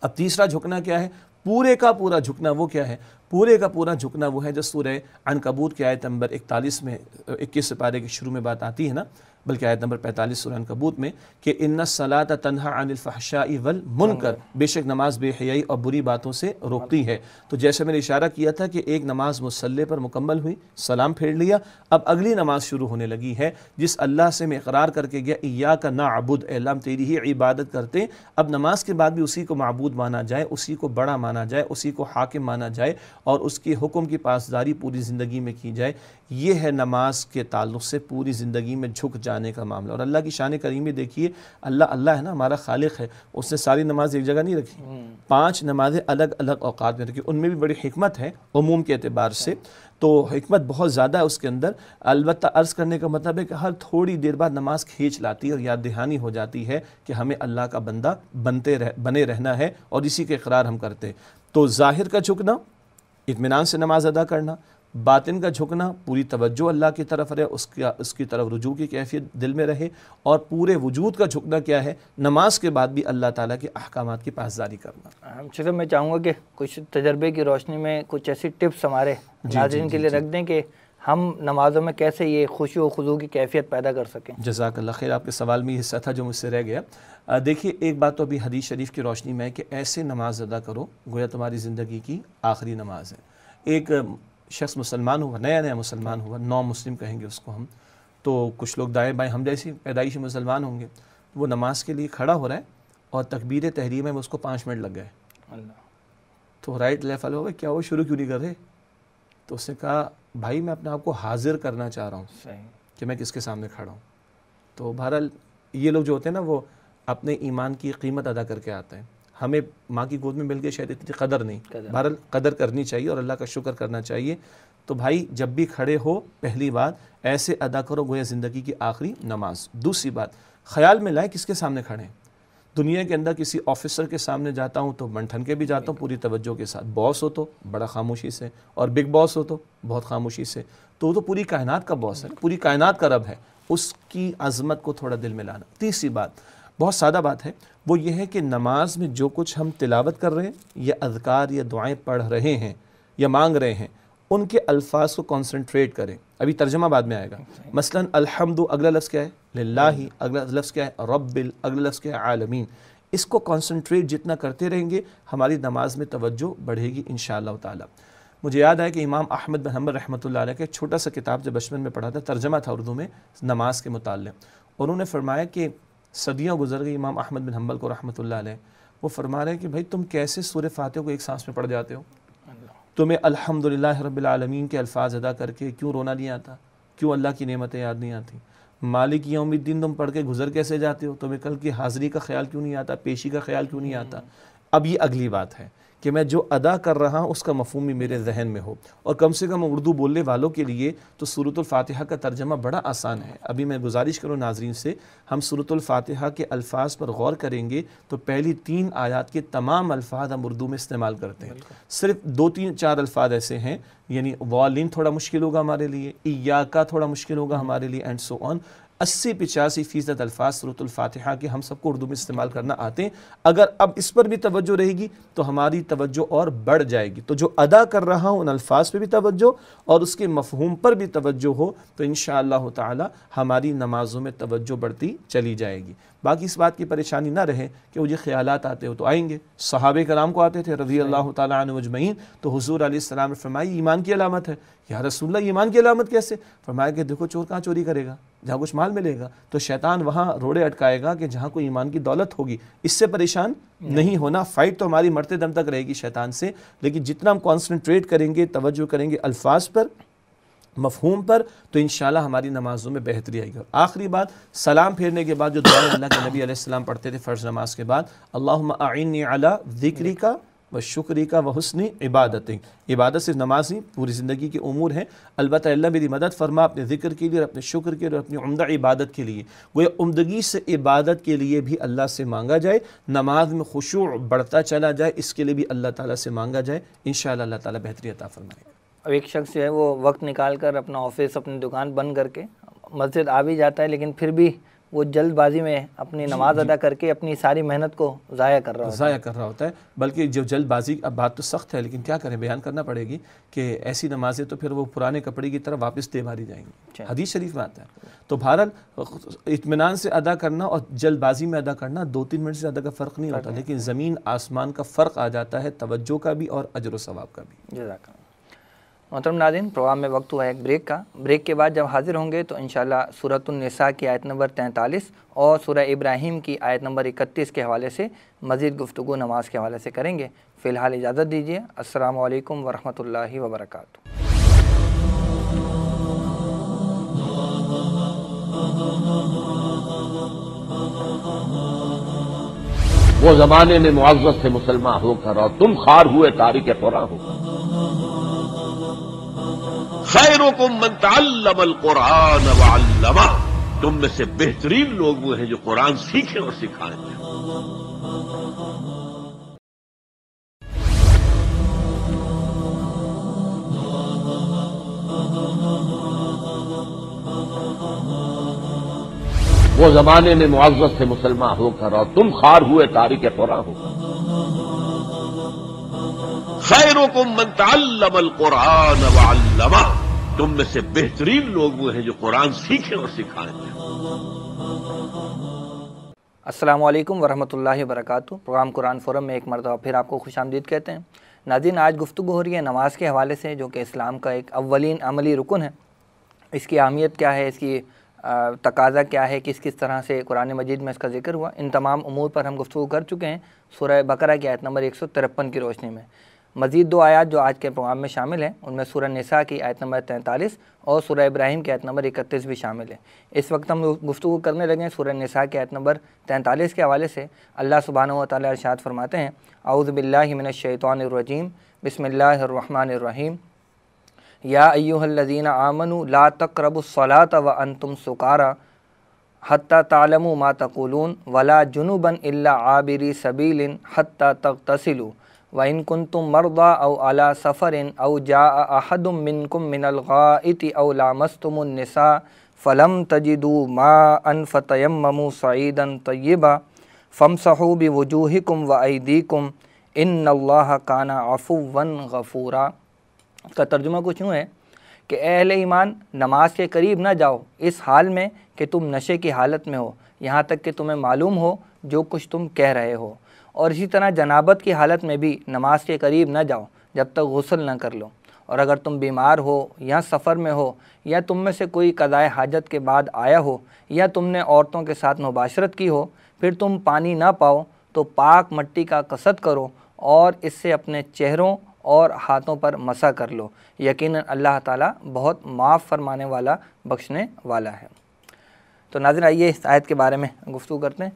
اب تیسرا جھکنا کیا ہے؟ پورے کا پورا جھکنا وہ کیا ہے؟ پورے کا پورا جھکنا وہ ہے جو سورہ عنکبوت کی آیت نمبر اکتالیس میں، اکیس سپارے کے شروع میں بات آتی ہے نا؟ بلکہ آیت نمبر پینتالیس سورہ عنکبوت میں کہ ان صلاۃ تنہا عن الفحشاء والمنکر، بے شک نماز بے حیائی اور بری باتوں سے روکتی ہے۔ تو جیسے میں نے اشارہ کیا تھا کہ ایک نماز مسلح پر مکمل ہوئی، سلام پھیر لیا، اب اگلی نماز شروع ہونے لگی ہے، جس اللہ سے میں اقرار کر کے گیا ایا کا نعبد اعلام تیری ہی عبادت کرتے اب نماز کے بعد بھی اسی کو معبود مانا جائے، اسی کو بڑا مانا جائے، اسی کو حاکم مانا جائے اور اس کی حکم کی پاسداری پوری زندگی میں کی جائے۔ یہ ہے نماز کے تعلق سے پوری زندگی میں جھک جانے کا معاملہ اور اللہ کی شان کریمی دیکھیے اللہ اللہ ہے نا ہمارا خالق ہے۔ اس نے ساری نماز ایک جگہ نہیں رکھی۔ پانچ نمازیں الگ الگ اوقات میں رکھی۔ ان میں بھی بڑی حکمت ہے عموم کے اعتبار سے۔ تو حکمت بہت زیادہ ہے اس کے اندر۔ البتہ عرض کرنے کا مطلب ہے کہ ہر تھوڑی دیر بعد نماز کھینچ لاتی ہے اور یاد دہانی ہو جاتی ہے کہ ہمیں اللہ کا بندہ بنتے رہ بنے رہنا ہے اور اسی کے اقرار ہم کرتے تو ظاہر کا جھکنا اطمینان سے نماز ادا کرنا۔ باطن کا جھکنا پوری توجہ اللہ کی طرف رہے اس کی اس کی طرف رجوع کی کیفیت دل میں رہے اور پورے وجود کا جھکنا کیا ہے نماز کے بعد بھی اللہ تعالیٰ کے احکامات کی پاسداری کرنا۔ صرف میں چاہوں گا کہ کچھ تجربے کی روشنی میں کچھ ایسی ٹپس ہمارے جی، جی، ناظرین کے جی، لیے رکھ دیں کہ ہم نمازوں میں کیسے یہ خوشی و خضو کی کیفیت پیدا کر سکیں۔ جزاک اللہ خیر آپ کے سوال میں یہ حصہ تھا جو مجھ سے رہ گیا۔ دیکھیے ایک بات تو ابھی حدیث شریف کی روشنی میں ہے کہ ایسے نماز ادا کرو گویا تمہاری زندگی کی آخری نماز ہے۔ ایک شخص مسلمان ہوا نیا نیا مسلمان ہوا نو مسلم کہیں گے اس کو ہم تو کچھ لوگ دائیں بائیں ہم جیسی پیدائشی مسلمان ہوں گے وہ نماز کے لیے کھڑا ہو رہا ہے اور تکبیر تحریم میں اس کو پانچ منٹ لگ گئے۔ اللہ۔ تو رائٹ لیفل ہو گئے کیا وہ شروع کیوں نہیں کر رہے؟ تو اس نے کہا بھائی میں اپنے آپ کو حاضر کرنا چاہ رہا ہوں صحیح۔ کہ میں کس کے سامنے کھڑا ہوں۔ تو بہرحال یہ لوگ جو ہوتے ہیں نا وہ اپنے ایمان کی قیمت ادا کر کے آتے ہیں۔ ہمیں ماں کی گود میں مل کے شاید اتنی قدر نہیں۔ بہرحال قدر کرنی چاہیے اور اللہ کا شکر کرنا چاہیے۔ تو بھائی جب بھی کھڑے ہو پہلی بات ایسے ادا کرو گویا زندگی کی آخری نماز۔ دوسری بات خیال میں لائے کس کے سامنے کھڑے ہیں۔ دنیا کے اندر کسی آفیسر کے سامنے جاتا ہوں تو منٹھن کے بھی جاتا ہوں پوری توجہ کے ساتھ۔ باس ہو تو بڑا خاموشی سے اور بگ باس ہو تو بہت خاموشی سے۔ تو وہ تو پوری کائنات کا باس ہے پوری کائنات کا رب ہے۔ اس کی عظمت کو تھوڑا دل میں لانا۔ تیسری بات بہت سادہ بات ہے۔ وہ یہ ہے کہ نماز میں جو کچھ ہم تلاوت کر رہے ہیں یا اذکار یا دعائیں پڑھ رہے ہیں یا مانگ رہے ہیں ان کے الفاظ کو کنسنٹریٹ کریں۔ ابھی ترجمہ بعد میں آئے گا۔ مثلا الحمد اگلا لفظ کیا ہے؟ للہ اگلا لفظ کیا ہے؟ رب اگلا لفظ کیا ہے؟ عالمین۔ اس کو کنسنٹریٹ جتنا کرتے رہیں گے ہماری نماز میں توجہ بڑھے گی انشاءاللہ تعالی۔ مجھے یاد ہے کہ امام احمد بن حنبل رحمۃ اللہ علیہ کا ایک چھوٹا سا کتاب جو بچپن میں پڑھا تھا ترجمہ تھا اردو میں نماز کے متعلق۔ انہوں نے فرمایا کہ صدیوں گزر گئی امام احمد بن حنبل کو رحمۃ اللہ علیہ، وہ فرما رہے ہیں کہ بھائی تم کیسے سورہ فاتح کو ایک سانس میں پڑھ جاتے ہو؟ تمہیں الحمدللہ رب العالمین کے الفاظ ادا کر کے کیوں رونا نہیں آتا؟ کیوں اللہ کی نعمتیں یاد نہیں آتی؟ مالک یوم الدین، تم پڑھ کے گزر کیسے جاتے ہو؟ تمہیں کل کی حاضری کا خیال کیوں نہیں آتا؟ پیشی کا خیال کیوں نہیں آتا؟ اب یہ اگلی بات ہے۔ کہ میں جو ادا کر رہا ہوں اس کا مفہوم بھی میرے ذہن میں ہو۔ اور کم سے کم اردو بولنے والوں کے لیے تو صورت الفاتحہ کا ترجمہ بڑا آسان ہے۔ ابھی میں گزارش کروں ناظرین سے، ہم صورت الفاتحہ کے الفاظ پر غور کریں گے تو پہلی تین آیات کے تمام الفاظ ہم اردو میں استعمال کرتے ہیں۔ صرف دو تین چار الفاظ ایسے ہیں یعنی والین تھوڑا مشکل ہوگا ہمارے لیے، ایاکا تھوڑا مشکل ہوگا ہمارے لیے اینڈ سو آن اسی پچاسی فیصد الفاظ صورت الفاتحہ کے ہم سب کو اردو میں استعمال کرنا آتے ہیں۔ اگر اب اس پر بھی توجہ رہے گی تو ہماری توجہ اور بڑھ جائے گی۔ تو جو ادا کر رہا ہوں ان الفاظ پہ بھی توجہ اور اس کے مفہوم پر بھی توجہ ہو تو انشاءاللہ تعالی ہماری نمازوں میں توجہ بڑھتی چلی جائے گی۔ باقی اس بات کی پریشانی نہ رہے کہ وہ یہ خیالات آتے ہو تو آئیں گے۔ صحابہ کرام کو آتے تھے رضی اللہ تعالیٰ عنہ مجمعین تو حضور علیہ السلام نے فرمائی ایمان کی علامت ہے۔ یا رسول اللہ ایمان کی علامت کیسے؟ فرمایا کہ دیکھو چور کہاں چوری کرے گا؟ جہاں کچھ مال ملے گا۔ تو شیطان وہاں روڑے اٹکائے گا کہ جہاں کوئی ایمان کی دولت ہوگی۔ اس سے پریشان نہیں۔ ہونا۔ فائٹ تو ہماری مرتے دم تک رہے گی شیطان سے۔ لیکن جتنا ہم کانسنٹریٹ کریں گے توجہ کریں گے الفاظ پر مفہوم پر، تو انشاءاللہ ہماری نمازوں میں بہتری آئے گی۔ آخری بات، سلام پھیرنے کے بعد جو دعا اللہ کے نبی علیہ السلام پڑھتے تھے فرض نماز کے بعد، اللہم اعنی علی ذکری کا و شکری کا و حسنی عبادتیں عبادت صرف نماز ہی پوری زندگی کے امور ہیں۔ البتہ اللہ میری مدد فرما اپنے ذکر کے لیے اور اپنے شکر کے لیے اور اپنی عمدہ عبادت کے لیے۔ وہ عمدگی سے عبادت کے لیے بھی اللہ سے مانگا جائے، نماز میں خشوع بڑھتا چلا جائے، اس کے لیے بھی اللہ تعالیٰ سے مانگا جائے۔ انشاءاللہ اللہ تعالیٰ بہتری عطا فرمائے۔ ایک شخص جو ہے وہ وقت نکال کر اپنا آفس اپنی دکان بند کر کے مسجد آ بھی جاتا ہے لیکن پھر بھی وہ جلد بازی میں اپنی جی، نماز ادا کر کے اپنی ساری محنت کو ضائع کر رہا ہوتا ضائع کر رہا ہوتا ہے۔ بلکہ جو جلد بازی اب بات تو سخت ہے لیکن کیا کریں بیان کرنا پڑے گی کہ ایسی نمازیں تو پھر وہ پرانے کپڑے کی طرح واپس دے ماری جائیں گی۔ حدیث شریف میں آتا ہے۔ تو بھارت اطمینان سے ادا کرنا اور جلد بازی میں ادا کرنا دو تین منٹ سے زیادہ کا فرق نہیں ہوتا لیکن زمین آسمان کا فرق آ جاتا ہے توجہ کا بھی اور اجر و ثواب کا بھی۔ جزاک محترم ناظرین، پروگرام میں وقت ہوا ہے ایک بریک کا۔ بریک کے بعد جب حاضر ہوں گے تو انشاءاللہ سورۃ النساء کی آیت نمبر تینتالیس اور سورہ ابراہیم کی آیت نمبر اکتیس کے حوالے سے مزید گفتگو نماز کے حوالے سے کریں گے۔ فی الحال اجازت دیجیے السلام علیکم ورحمۃ اللہ وبرکاتہ۔ وہ زمانے میں معزز سے مسلمان ہو کر اور تم خار ہوئے تاریخ قرآن ہو کر خیرکم من تعلم القرآن وعلمہ۔ تم میں سے بہترین لوگ وہ ہیں جو قرآن سیکھیں اور سکھائیں۔ وہ زمانے میں معزز سے مسلمان، ہو کر، اور تم خار ہوئے تاریخ قرآن ہو۔ کر خیرکم من تعلم القرآن وعلمہ۔ تم میں سے بہترین لوگ وہ ہیں جو قرآن سیکھیں اور سکھائیں۔ السلام علیکم ورحمۃ اللہ وبرکاتہ۔ پروگرام قرآن فورم میں ایک مرتبہ پھر آپ کو خوش آمدید کہتے ہیں۔ ناظرین، آج گفتگو ہو رہی ہے نماز کے حوالے سے، جو کہ اسلام کا ایک اولین عملی رکن ہے۔ اس کی اہمیت کیا ہے؟ اس کی تقاضا کیا ہے؟ کس کس طرح سے قرآن مجید میں اس کا ذکر ہوا؟ ان تمام امور پر ہم گفتگو کر چکے ہیں۔ سورہ بقرہ کی آیت نمبر ایک سو ترپن کی روشنی میں۔ مزید دو آیات جو آج کے پروگرام میں شامل ہیں، ان میں سورہ نساء کی آیت نمبر تینتالیس اور سورہ ابراہیم کی آیت نمبر اکتیس بھی شامل ہے اس وقت ہم گفتگو کرنے لگے ہیں سورہ نساء کی آیت نمبر تینتالیس کے حوالے سے۔ اللہ سبحانہ و تعالیٰ ارشاد فرماتے ہیں، اعوذ باللہ من الشیطان الرجیم، بسم اللہ الرحمن الرحیم۔ یا ایوہ الذین آمنوا لا تقربوا الصلاة وانتم سکارا حتی تعلموا ما تقولون ولا جنوبا الا عابری سبیل حتی تغتسلوا۔ وَإِن كُنتُم مَرْضَى أَوْ عَلَى سَفَرٍ أَوْ جَاءَ أَحَدٌ مِّنكُم مِّنَ الْغَائِطِ أَوْ لَامَسْتُمُ النِّسَاءَ فَلَمْ تَجِدُوا مَاءً فَتَيَمَّمُوا صَعِيدًا طَيِّبًا فَامْسَحُوا بِوُجُوهِكُمْ وَأَيْدِيكُمْ إِنَّ اللَّهَ كَانَ عَفُوًّا غَفُورًا۔ کا ترجمہ کچھ یوں ہے کہ اہل ایمان، نماز کے قریب نہ جاؤ، اس حال میں کہ تم نشے کی حالت میں ہو، یہاں تک کہ تمہیں معلوم ہو جو کچھ تم کہہ رہے ہو۔ اور اسی طرح جنابت کی حالت میں بھی نماز کے قریب نہ جاؤ جب تک غسل نہ کر لو۔ اور اگر تم بیمار ہو یا سفر میں ہو یا تم میں سے کوئی قضائے حاجت کے بعد آیا ہو یا تم نے عورتوں کے ساتھ مباشرت کی ہو، پھر تم پانی نہ پاؤ تو پاک مٹی کا قصد کرو اور اس سے اپنے چہروں اور ہاتھوں پر مسا کر لو۔ یقیناً اللہ تعالیٰ بہت معاف فرمانے والا بخشنے والا ہے۔ تو ناظرین، آئیے اس آیت کے بارے میں گفتگو کرتے ہیں۔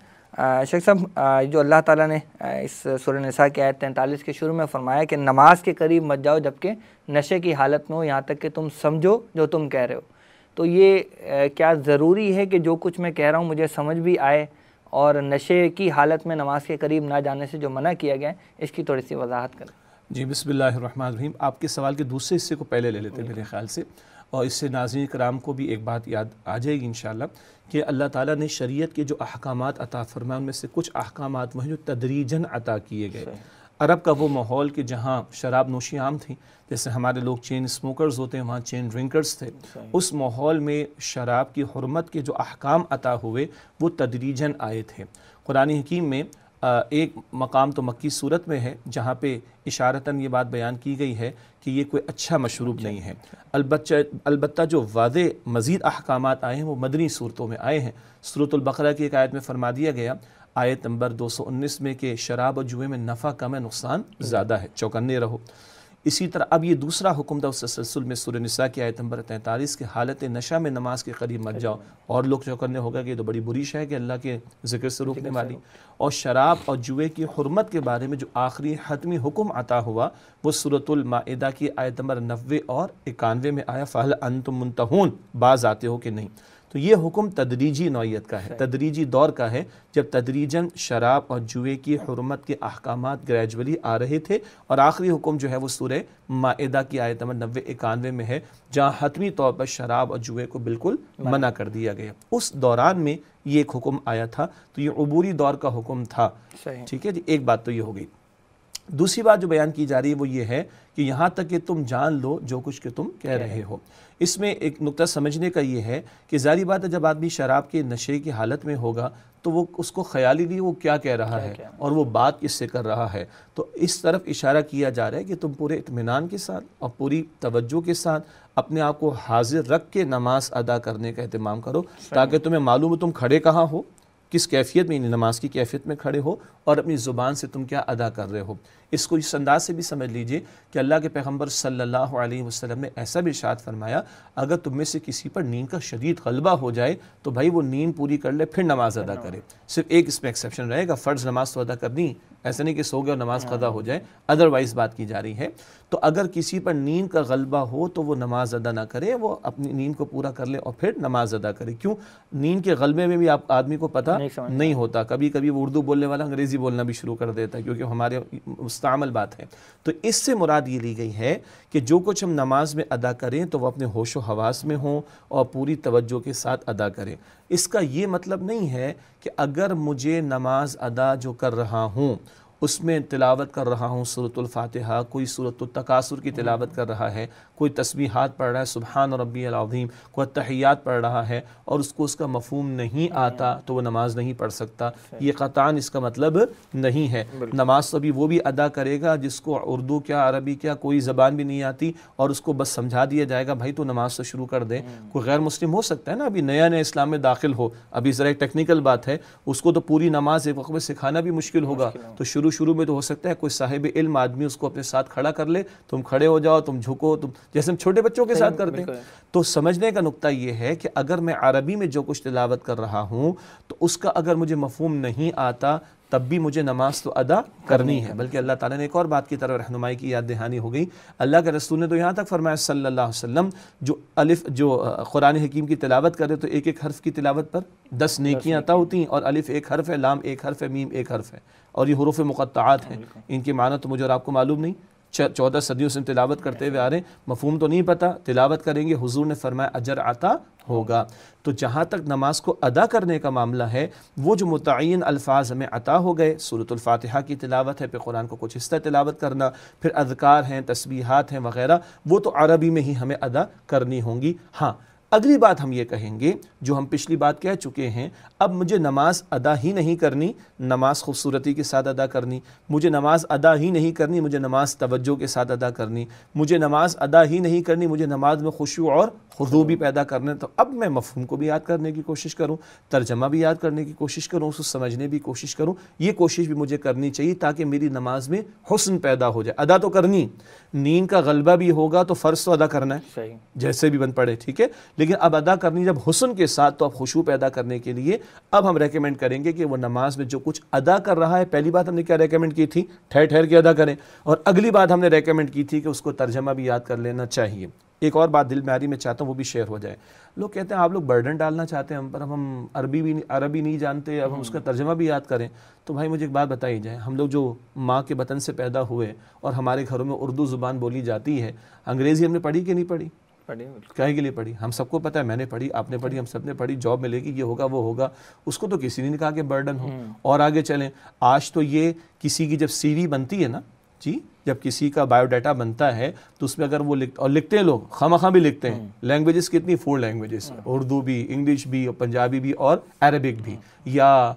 شیخ صاحب جو اللہ تعالیٰ نے اس سورہ نساء کی آیت تینتالیس کے شروع میں فرمایا کہ نماز کے قریب مت جاؤ جبکہ نشے کی حالت میں ہو، یہاں تک کہ تم سمجھو جو تم کہہ رہے ہو۔ تو یہ کیا ضروری ہے کہ جو کچھ میں کہہ رہا ہوں مجھے سمجھ بھی آئے اور نشے کی حالت میں نماز کے قریب نہ جانے سے جو منع کیا گیا ہے، اس کی تھوڑی سی وضاحت کریں۔ جی بسم اللہ الرحمن الرحیم۔ آپ کے سوال کے دوسرے حصے کو پہلے لے لیتے ہیں میرے خیال سے۔ اور اس سے ناظرین کرام کو بھی ایک بات یاد آ جائے گی انشاءاللہ کہ اللہ تعالیٰ نے شریعت کے جو احکامات عطا فرمائے ان میں سے کچھ احکامات وہ ہیں جو تدریجن عطا کیے گئے۔ عرب کا وہ ماحول کہ جہاں شراب نوشی عام تھی جیسے ہمارے لوگ چین اسموکرز ہوتے ہیں وہاں چین ڈرنکرز تھے۔ اس ماحول میں شراب کی حرمت کے جو احکام عطا ہوئے وہ تدریجن آئے تھے۔ قرآن حکیم میں ایک مقام تو مکی صورت میں ہے جہاں پہ اشارتاً یہ بات بیان کی گئی ہے کہ یہ کوئی اچھا مشروب نہیں ہے۔ البتہ البتہ جو واضح مزید احکامات آئے ہیں وہ مدنی صورتوں میں آئے ہیں۔ صورت البقرہ کی ایک آیت میں فرما دیا گیا، آیت نمبر دو سو انیس میں کہ شراب و جوئے میں نفع کم ہے، نقصان زیادہ ہے۔ چوکنے رہو۔ اسی طرح اب یہ دوسرا حکم تھا اس تسلسل میں سورہ نساء کی آیت نمبر تینتالیس کے حالت نشہ میں نماز کے قریب مت جاؤ۔ اور لوگ چوکنے ہوگا کہ یہ تو بڑی بری ہے کہ اللہ کے ذکر سے روکنے والی۔ اور شراب اور جوئے کی حرمت کے بارے میں جو آخری حتمی حکم عطا ہوا وہ صورت المائدہ کی آیت نمبر نوے اور اکانوے میں آیا۔ فہل انتم منتہون بعض آتے ہو کہ نہیں۔ تو یہ حکم تدریجی نوعیت کا ہے تدریجی دور کا ہے۔ جب تدریجن شراب اور جوئے کی حرمت کے احکامات گریجولی آ رہے تھے اور آخری حکم جو ہے وہ سورہ معدہ کی آیت نمبر نوے اکانوے میں ہے جہاں حتمی طور پر شراب اور جوئے کو بالکل منع۔ کر دیا گیا۔ اس دوران میں یہ ایک حکم آیا تھا تو یہ عبوری دور کا حکم تھا۔ ٹھیک ہے جی ایک بات تو یہ ہو گئی۔ دوسری بات جو بیان کی جا رہی ہے وہ یہ ہے کہ یہاں تک کہ تم جان لو جو کچھ کہ تم کہہ رہے ہو۔ اس میں ایک نقطہ سمجھنے کا یہ ہے کہ ظاہری بات ہے جب آدمی شراب کے نشے کی حالت میں ہوگا تو وہ اس کو خیالی نہیں وہ کیا کہہ رہا ہے اور وہ بات کس سے کر رہا ہے۔ تو اس طرف اشارہ کیا جا رہا ہے کہ تم پورے اطمینان کے ساتھ اور پوری توجہ کے ساتھ اپنے آپ کو حاضر رکھ کے نماز ادا کرنے کا اہتمام کرو تاکہ تمہیں معلوم ہو تم کھڑے کہاں ہو کس کیفیت میں یعنی نماز کی کیفیت میں کھڑے ہو اور اپنی زبان سے تم کیا ادا کر رہے ہو۔ اس کو اس انداز سے بھی سمجھ لیجیے کہ اللہ کے پیغمبر صلی اللہ علیہ وسلم نے ایسا بھی ارشاد فرمایا اگر تم میں سے کسی پر نیند کا شدید غلبہ ہو جائے تو بھائی وہ نیند پوری کر لے پھر نماز ادا کرے۔ صرف ایک اس میں ایکسیپشن رہے گا فرض نماز تو ادا کرنی ایسا نہیں کہ سو گیا اور نماز قضا ہو جائے۔ ادروائز بات کی جا رہی ہے۔ تو اگر کسی پر نیند کا غلبہ ہو تو وہ نماز ادا نہ کرے وہ اپنی نیند کو پورا کر لے اور پھر نماز ادا کرے۔ کیوں؟ نیند کے غلبے میں بھی آپ آدمی کو پتہ نہیں ہوتا۔ کبھی کبھی وہ اردو بولنے والا انگریزی بولنا بھی شروع کر دیتا ہے کیونکہ ہمارے مستعمل بات ہے۔ تو اس سے مراد یہ لی گئی ہے کہ جو کچھ ہم نماز میں ادا کریں تو وہ اپنے ہوش و حواس میں ہوں اور پوری توجہ کے ساتھ ادا کریں۔ اس کا یہ مطلب نہیں ہے کہ اگر مجھے نماز ادا جو کر رہا ہوں، اس میں تلاوت کر رہا ہوں صورت الفاتحہ، کوئی صورت التقاصر کی تلاوت کر رہا ہے کوئی تسبیحات پڑھ رہا ہے سبحان ربی العظیم کوئی تحیات پڑھ رہا ہے اور اس کو اس کا مفہوم نہیں آتا تو وہ نماز نہیں پڑھ سکتا۔ یہ قطعان اس کا مطلب نہیں ہے۔ نماز تو بھی وہ بھی ادا کرے گا جس کو اردو کیا عربی کیا کوئی زبان بھی نہیں آتی اور اس کو بس سمجھا دیا جائے گا بھائی تو نماز تو شروع کر دے۔ کوئی غیر مسلم ہو سکتا ہے نا ابھی نیا نیا اسلام میں داخل ہو۔ ابھی ذرا ایک ٹیکنیکل بات ہے اس کو تو پوری نماز ایک وقت میں سکھانا بھی مشکل ہوگا۔ تو شروع شروع میں تو ہو سکتا ہے کوئی صاحب علم آدمی اس کو اپنے ساتھ کھڑا کر لے تم کھڑے ہو جاؤ تم جھکو تم جیسے ہم چھوٹے بچوں کے ساتھ کرتے ہیں تو سمجھنے کا نقطہ یہ ہے کہ اگر میں عربی میں جو کچھ تلاوت کر رہا ہوں تو اس کا اگر مجھے مفہوم نہیں آتا تب بھی مجھے نماز تو ادا کرنی ہے۔ بلکہ اللہ تعالیٰ نے ایک اور بات کی طرف رہنمائی کی یاد دہانی ہو گئی۔ اللہ کے رسول نے تو یہاں تک فرمایا صلی اللہ علیہ وسلم جو الف جو قرآن حکیم کی تلاوت کرے تو ایک ایک حرف کی تلاوت پر دس نیکیاں عطا ہوتی ہیں اور الف ایک حرف ہے لام ایک حرف ہے میم ایک حرف ہے اور یہ حروف مقطعات ہیں۔ ان کی معنی تو مجھے اور آپ کو معلوم نہیں۔ چودہ صدیوں سے تلاوت کرتے ہوئے آ رہے ہیں۔ مفہوم تو نہیں پتا، تلاوت کریں گے، حضور نے فرمایا اجر عطا ہوگا۔ تو جہاں تک نماز کو ادا کرنے کا معاملہ ہے، وہ جو متعین الفاظ ہمیں عطا ہو گئے صورت الفاتحہ کی تلاوت ہے، پھر قرآن کو کچھ حصہ تلاوت کرنا، پھر اذکار ہیں، تسبیحات ہیں وغیرہ، وہ تو عربی میں ہی ہمیں ادا کرنی ہوں گی۔ ہاں اگلی بات ہم یہ کہیں گے جو ہم پچھلی بات کہہ چکے ہیں اب مجھے نماز ادا ہی نہیں کرنی نماز خوبصورتی کے ساتھ ادا کرنی مجھے نماز ادا ہی نہیں کرنی مجھے نماز توجہ کے ساتھ ادا کرنی مجھے نماز ادا ہی نہیں کرنی مجھے نماز میں خوشو اور خضو بھی پیدا کرنے تو اب میں مفہوم کو بھی یاد کرنے کی کوشش کروں ترجمہ بھی یاد کرنے کی کوشش کروں اس کو سمجھنے بھی کوشش کروں یہ کوشش بھی مجھے کرنی چاہیے تاکہ میری نماز میں حسن پیدا ہو جائے۔ ادا تو کرنی نیند کا غلبہ بھی ہوگا تو فرض تو ادا کرنا ہے۔ جیسے بھی بن پڑے ٹھیک ہے؟ لیکن اب ادا کرنی جب حسن کے ساتھ، تو اب خوشو پیدا کرنے کے لیے اب ہم ریکمنڈ کریں گے کہ وہ نماز میں جو کچھ ادا کر رہا ہے، پہلی بات ہم نے کیا ریکمنڈ کی تھی؟ ٹھہر ٹھہر کے ادا کریں۔ اور اگلی بات ہم نے ریکمنڈ کی تھی کہ اس کو ترجمہ بھی یاد کر لینا چاہیے۔ ایک اور بات دل میاری میں چاہتا ہوں وہ بھی شیئر ہو جائے۔ لوگ کہتے ہیں آپ لوگ برڈن ڈالنا چاہتے ہیں، ہم پر، اب ہم عربی بھی عربی نہیں جانتے، اب ہم اس کا ترجمہ بھی یاد کریں۔ تو بھائی مجھے ایک بات بتائی جائے۔ ہم لوگ جو ماں کے بطن سے پیدا ہوئے اور ہمارے گھروں میں اردو زبان بولی جاتی ہے، انگریزی ہم نے پڑھی کہ نہیں پڑھی؟ کہے کے لیے پڑھی؟ ہم سب کو پتہ ہے میں نے پڑھی آپ نے پڑھی ہم سب نے پڑھی۔ جاب ملے گی یہ ہوگا وہ ہوگا۔ اس کو تو کسی نے نہیں کہا کہ برڈن ہو۔ اور آگے چلیں۔ آج تو یہ کسی کی جب سی وی بنتی ہے نا جی جب کسی کا بایو ڈیٹا بنتا ہے تو اس میں اگر وہ لکھ اور لکھتے ہیں لوگ خواہ خواہ بھی لکھتے ہیں۔ لینگویجز کتنی فور لینگویجز اردو بھی انگلش بھی پنجابی بھی اور عربک بھی۔ یا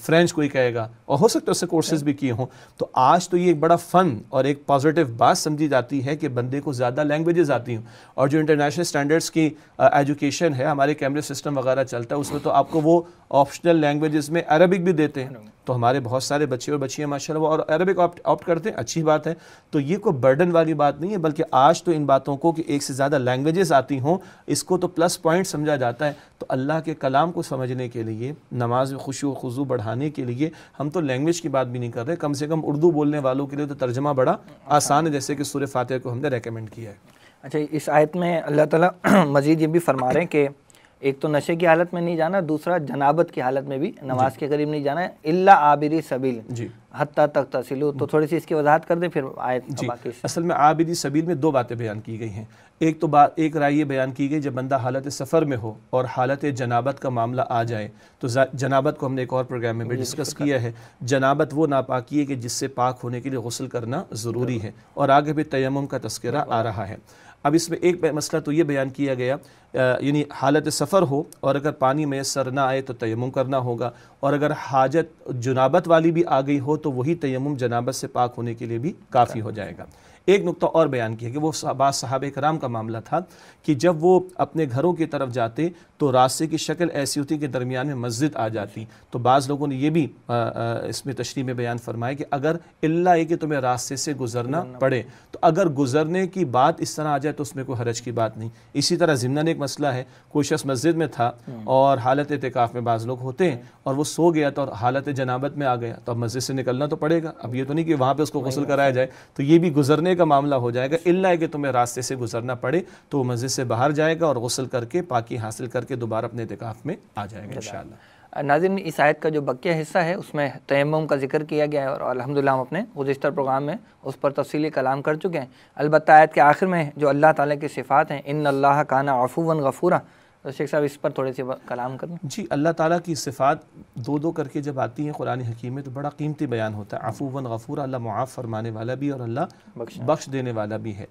فرینچ کوئی کہے گا۔ اور ہو سکتا ہے اس سے کورسز بھی کیے ہوں۔ تو آج تو یہ ایک بڑا فن اور ایک پازیٹیو بات سمجھی جاتی ہے کہ بندے کو زیادہ لینگویجز آتی ہوں۔ اور جو انٹرنیشنل سٹینڈرڈز کی ایجوکیشن ہے ہمارے کیمرے سسٹم وغیرہ چلتا ہے اس میں تو آپ کو وہ آپشنل لینگویجز میں عربک بھی دیتے ہیں۔ تو ہمارے بہت سارے بچے اور بچیاں ماشاء اللہ اور عربک آپٹ کرتے ہیں۔ اچھی بات ہے۔ تو یہ کوئی برڈن والی بات نہیں ہے بلکہ آج تو ان باتوں کو کہ ایک سے زیادہ لینگویجز آتی ہوں اس کو تو پلس پوائنٹ سمجھا جاتا ہے۔ تو اللہ کے کلام کو سمجھنے کے لیے نماز میں خوشی و خضو بڑھانے کے لیے ہم تو لینگویج کی بات بھی نہیں کر رہے۔ کم سے کم اردو بولنے والوں کے لیے تو ترجمہ بڑا آسان ہے جیسے کہ سورہ فاتحہ کو ہم نے ریکمنڈ کیا ہے۔ اچھا اس آیت میں اللہ تعالیٰ مزید یہ بھی فرما رہے ہیں کہ ایک تو نشے کی حالت میں نہیں جانا دوسرا جنابت کی حالت میں بھی نماز جی۔ کے قریب نہیں جانا ہے اللہ عابری سبیل۔ جی۔ حتیٰ تک تحصیلو تو تھوڑی سی اس کی وضاحت کر دیں پھر آیت جی اصل میں عابری سبیل میں دو باتیں بیان کی گئی ہیں۔ ایک تو بات ایک رائے یہ بیان کی گئی جب بندہ حالت سفر میں ہو اور حالت جنابت کا معاملہ آ جائے تو جنابت کو ہم نے ایک اور پروگرام میں بھی ڈسکس کیا ہے۔ جنابت وہ ناپاکی ہے کہ جس سے پاک ہونے کے لیے غسل کرنا ضروری ہے اور آگے بھی تیمم کا تذکرہ آ رہا ہے۔ اب اس میں ایک مسئلہ تو یہ بیان کیا گیا یعنی حالت سفر ہو اور اگر پانی میں سر نہ آئے تو تیمم کرنا ہوگا، اور اگر حاجت جنابت والی بھی آ گئی ہو تو وہی تیمم جنابت سے پاک ہونے کے لیے بھی کافی ہو جائے گا۔ ایک نقطہ اور بیان کیا کہ وہ بعض صحابہ کرام کا معاملہ تھا کہ جب وہ اپنے گھروں کی طرف جاتے تو راستے کی شکل ایسی ہوتی کہ درمیان میں مسجد آ جاتی۔ تو بعض لوگوں نے یہ بھی اس میں تشریح میں بیان فرمایا کہ اگر اللہ یہ کہ تمہیں راستے سے گزرنا پڑے تو اگر گزرنے کی بات اس طرح آ جائے تو اس میں کوئی حرج کی بات نہیں۔ اسی طرح ضمن ایک مسئلہ ہے کوئی شخص مسجد میں تھا اور حالت اعتکاف میں بعض لوگ ہوتے ہیں اور وہ سو گیا تو اور حالت جنابت میں آ گیا تو اب مسجد سے نکلنا تو پڑے گا۔ اب یہ تو نہیں کہ وہاں پہ اس کو غسل کرایا جائے۔ تو یہ بھی گزرنے کا معاملہ ہو جائے گا اللہ ہے کہ تمہیں راستے سے گزرنا پڑے تو وہ مسجد سے باہر جائے گا اور غسل کر کے، پاکی حاصل کر کے دوبارہ اپنے اعتکاف میں آ جائے گا، انشاءاللہ۔ ناظرین، اس آیت کا جو بقیہ حصہ ہے، اس میں تیمم کا ذکر کیا گیا ہے اور الحمدللہ ہم اپنے گزشتر پروگرام میں اس پر تفصیلی کلام کر چکے ہیں۔ البتہ آیت کے آخر میں جو اللہ تعالیٰ کی صفات ہیں، ان اللہ کانا عفو غفورہ شیخ صاحب اس پر تھوڑے سے کلام کریں جی اللہ تعالیٰ کی صفات دو دو کر کے جب آتی ہیں قرآن حکیم میں تو بڑا قیمتی بیان ہوتا ہے۔ عفو غفور اللہ معاف فرمانے والا بھی اور اللہ بخش دینے والا بھی ہے۔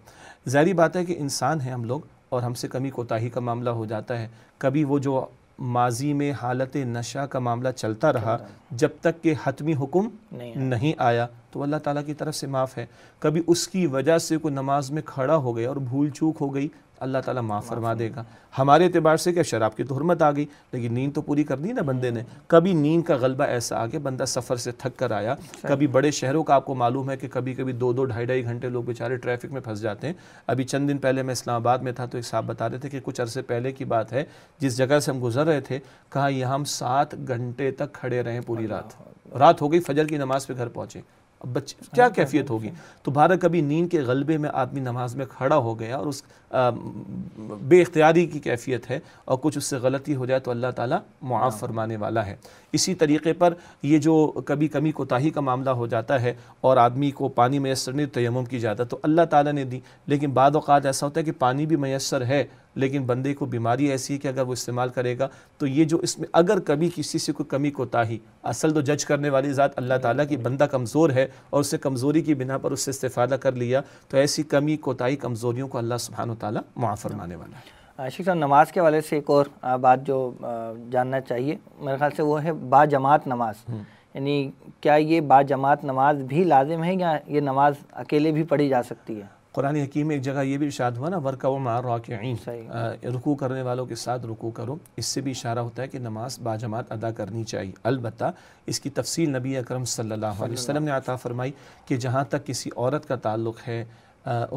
ظاہری بات ہے کہ انسان ہیں ہم لوگ اور ہم سے کمی کوتاہی کا معاملہ ہو جاتا ہے۔ کبھی وہ جو ماضی میں حالت نشہ کا معاملہ چلتا رہا جب تک کہ حتمی حکم نہیں آیا۔ تو اللہ تعالیٰ کی طرف سے معاف ہے۔ کبھی اس کی وجہ سے کوئی نماز میں کھڑا ہو گیا اور بھول چوک ہو گئی اللہ تعالیٰ معاف فرما دے گا۔ ہمارے اعتبار سے کہ شراب کی تو حرمت آ گئی لیکن نیند تو پوری کر دی نا بندے نے۔ کبھی نیند کا غلبہ ایسا آ بندہ سفر سے تھک کر آیا۔ کبھی بڑے شہروں کا آپ کو معلوم ہے کہ کبھی کبھی دو دو ڈھائی ڈھائی گھنٹے لوگ بیچارے ٹریفک میں پھنس جاتے ہیں۔ ابھی چند دن پہلے میں اسلام آباد میں تھا تو ایک صاحب بتا رہے تھے کہ کچھ عرصے پہلے کی بات ہے جس جگہ سے ہم گزر رہے تھے کہا یہاں ہم سات گھنٹے تک کھڑے رہے پوری رات۔ رات ہو گئی فجر کی نماز پہ گھر پہنچے۔ بچے کیا کیفیت ہوگی؟ تو بھارت کبھی نیند کے غلبے میں آدمی نماز میں کھڑا ہو گیا اور اس بے اختیاری کی کیفیت ہے اور کچھ اس سے غلطی ہو جائے تو اللہ تعالیٰ معاف فرمانے والا ہے۔ اسی طریقے پر یہ جو کبھی کمی کوتاہی کا معاملہ ہو جاتا ہے اور آدمی کو پانی میسر نہیں تیمم کی جاتا تو اللہ تعالیٰ نے دی۔ لیکن بعد اوقات ایسا ہوتا ہے کہ پانی بھی میسر ہے لیکن بندے کو بیماری ایسی ہے کہ اگر وہ استعمال کرے گا تو یہ جو اس میں اگر کبھی کسی سے کوئی کمی کوتاہی اصل تو جج کرنے والی ذات اللہ تعالیٰ کی بندہ کمزور ہے اور اسے کمزوری کی بنا پر اس سے استفادہ کر لیا تو ایسی کمی کوتاہی کمزوریوں کو اللہ سبحانہ تعالیٰ معاف فرمانے والا ہے۔ شیخ صاحب نماز کے والے سے ایک اور بات جو جاننا چاہیے میرے خیال سے وہ ہے با جماعت نماز یعنی کیا یہ با جماعت نماز بھی لازم ہے یا یہ نماز اکیلے بھی پڑھی جا سکتی ہے؟ قرآن حکیم میں ایک جگہ یہ بھی ارشاد ہوا نا ورکا و مار راکعین رکوع کرنے والوں کے ساتھ رکوع کرو۔ اس سے بھی اشارہ ہوتا ہے کہ نماز باجماعت ادا کرنی چاہیے۔ البتہ اس کی تفصیل نبی اکرم صلی اللہ علیہ وسلم نے عطا فرمائی کہ جہاں تک کسی عورت کا تعلق ہے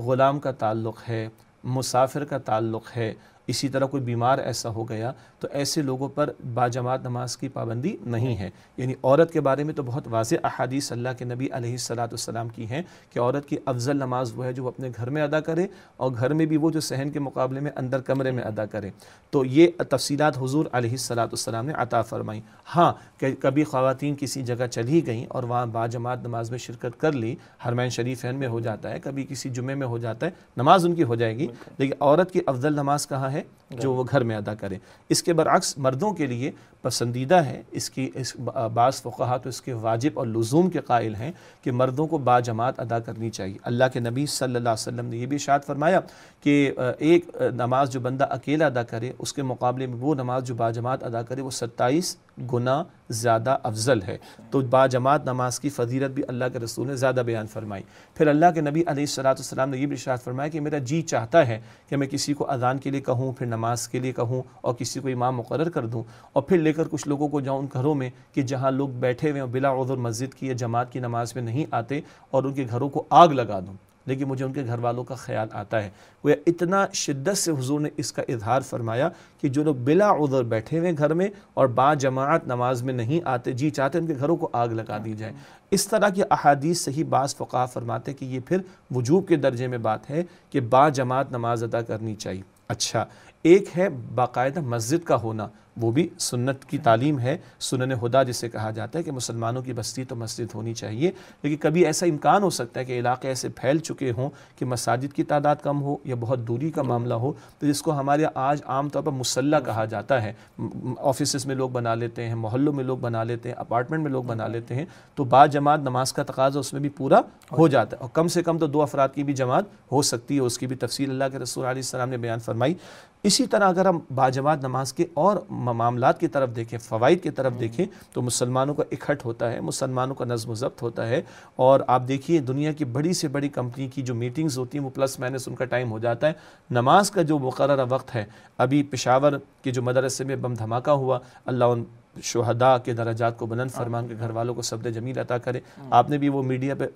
غلام کا تعلق ہے مسافر کا تعلق ہے اسی طرح کوئی بیمار ایسا ہو گیا تو ایسے لوگوں پر باجماعت نماز کی پابندی نہیں ہے۔ یعنی عورت کے بارے میں تو بہت واضح احادیث اللہ کے نبی علیہ السلاۃ السلام کی ہیں کہ عورت کی افضل نماز وہ ہے جو وہ اپنے گھر میں ادا کرے اور گھر میں بھی وہ جو صحن کے مقابلے میں اندر کمرے میں ادا کرے۔ تو یہ تفصیلات حضور علیہ السلاۃ السلام نے عطا فرمائی ہاں کہ کبھی خواتین کسی جگہ چلی گئیں اور وہاں باجماعت نماز میں شرکت کر لی حرمین شریفین میں ہو جاتا ہے کبھی کسی جمعے میں ہو جاتا ہے نماز ان کی ہو جائے گی۔ لیکن عورت کی افضل نماز کہاں ہے؟ mensaje جو وہ گھر میں ادا کرے اس کے برعکس مردوں کے لیے پسندیدہ ہے، اس کی، اس بعض فقہ تو اس کے واجب اور لزوم کے قائل ہیں کہ مردوں کو با جماعت ادا کرنی چاہیے۔ اللہ کے نبی صلی اللہ علیہ وسلم نے یہ بھی اشارت فرمایا کہ ایک نماز جو بندہ اکیلا ادا کرے، اس کے مقابلے میں وہ نماز جو با جماعت ادا کرے، وہ ستائیس گنا زیادہ افضل ہے۔ تو با جماعت نماز کی فضیرت بھی اللہ کے رسول نے زیادہ بیان فرمائی۔ پھر اللہ کے نبی علیہ السلام نے یہ بھی اشارت فرمایا کہ میرا جی چاہتا ہے کہ میں کسی کو اذان کے لیے کہوں، پھر نماز کے لیے کہوں اور کسی کو امام مقرر کر دوں اور پھر لے کر کچھ لوگوں کو جاؤں ان گھروں میں کہ جہاں لوگ بیٹھے ہوئے ہیں بلا عذر مسجد کی یا جماعت کی نماز میں نہیں آتے اور ان کے گھروں کو آگ لگا دوں۔ لیکن مجھے ان کے گھر والوں کا خیال آتا ہے۔ وہ اتنا شدت سے حضور نے اس کا اظہار فرمایا کہ جو لوگ بلا عذر بیٹھے ہوئے گھر میں اور با جماعت نماز میں نہیں آتے جی چاہتے ان کے گھروں کو آگ لگا دی جائے۔ اس طرح کی احادیث سے ہی بعض فقہ فرماتے کہ یہ پھر وجوب کے درجے میں بات ہے کہ با جماعت نماز ادا کرنی چاہیے۔ اچھا ایک ہے باقاعدہ مسجد کا ہونا وہ بھی سنت کی تعلیم ہے، سنن خدا جسے کہا جاتا ہے کہ مسلمانوں کی بستی تو مسجد ہونی چاہیے، لیکن کبھی ایسا امکان ہو سکتا ہے کہ علاقے ایسے پھیل چکے ہوں کہ مساجد کی تعداد کم ہو یا بہت دوری کا معاملہ ہو، تو جس کو ہمارے آج عام طور پر مسلح کہا جاتا ہے۔ آفیسز میں لوگ بنا لیتے ہیں، محلوں میں لوگ بنا لیتے ہیں، اپارٹمنٹ میں لوگ بنا لیتے ہیں، تو بعض جماعت نماز کا تقاضا اس میں بھی پورا ہو جاتا ہے۔ اور کم سے کم تو دو افراد کی بھی جماعت ہو سکتی ہے، اس کی بھی تفصیل اللہ کے رسول علیہ السلام نے بیان فرمائی۔ اسی طرح اگر ہم باجماعت نماز کے اور معاملات کی طرف دیکھیں، فوائد کی طرف دیکھیں، تو مسلمانوں کا اکھٹ ہوتا ہے، مسلمانوں کا نظم و ضبط ہوتا ہے۔ اور آپ دیکھیے، دنیا کی بڑی سے بڑی کمپنی کی جو میٹنگز ہوتی ہیں، وہ پلس مائنس ان کا ٹائم ہو جاتا ہے۔ نماز کا جو مقررہ وقت ہے، ابھی پشاور کے جو مدرسے میں بم دھماکہ ہوا، اللہ ان شہداء کے درجات کو بلند فرمان کے گھر والوں کو سبد جمیل عطا کرے۔ آپ نے بھی وہ میڈیا پہ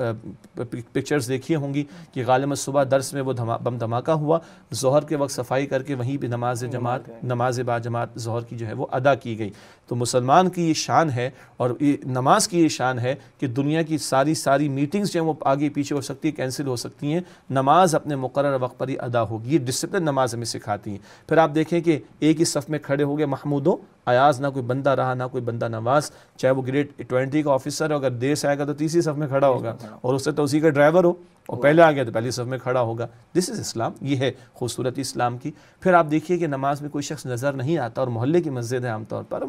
پکچرز دیکھی ہوں گی کہ غالب صبح درس میں وہ بم دھماکہ ہوا۔ ظہر کے وقت صفائی کر کے وہیں بھی نماز جماعت نماز با جماعت ظہر کی جو ہے وہ ادا کی گئی۔ تو مسلمان کی یہ شان ہے اور نماز کی یہ شان ہے کہ دنیا کی ساری ساری میٹنگز جو ہیں وہ آگے پیچھے ہو سکتی ہیں کینسل ہو سکتی ہیں۔ نماز اپنے مقرر وقت پر ہی ادا ہوگی۔ یہ ڈسپلن نماز ہمیں سکھاتی ہیں۔ پھر آپ دیکھیں کہ ایک ہی صف میں کھڑے ہو گئے محمودوں ایاز نہ کوئی بندہ رہا نہ کوئی بندہ نواز چاہے وہ گریٹ ٹوینٹی کا آفیسر ہو اگر دیر سے آئے گا تو تیسری صف میں کھڑا ہوگا اور اس سے تو اسی کا ڈرائیور ہو اور پہلے آ گیا تو پہلی صف میں کھڑا ہوگا۔ دس از اسلام یہ ہے خوبصورتی اسلام کی۔ پھر آپ دیکھیے کہ نماز میں کوئی شخص نظر نہیں آتا اور محلے کی مسجد ہے عام طور پر۔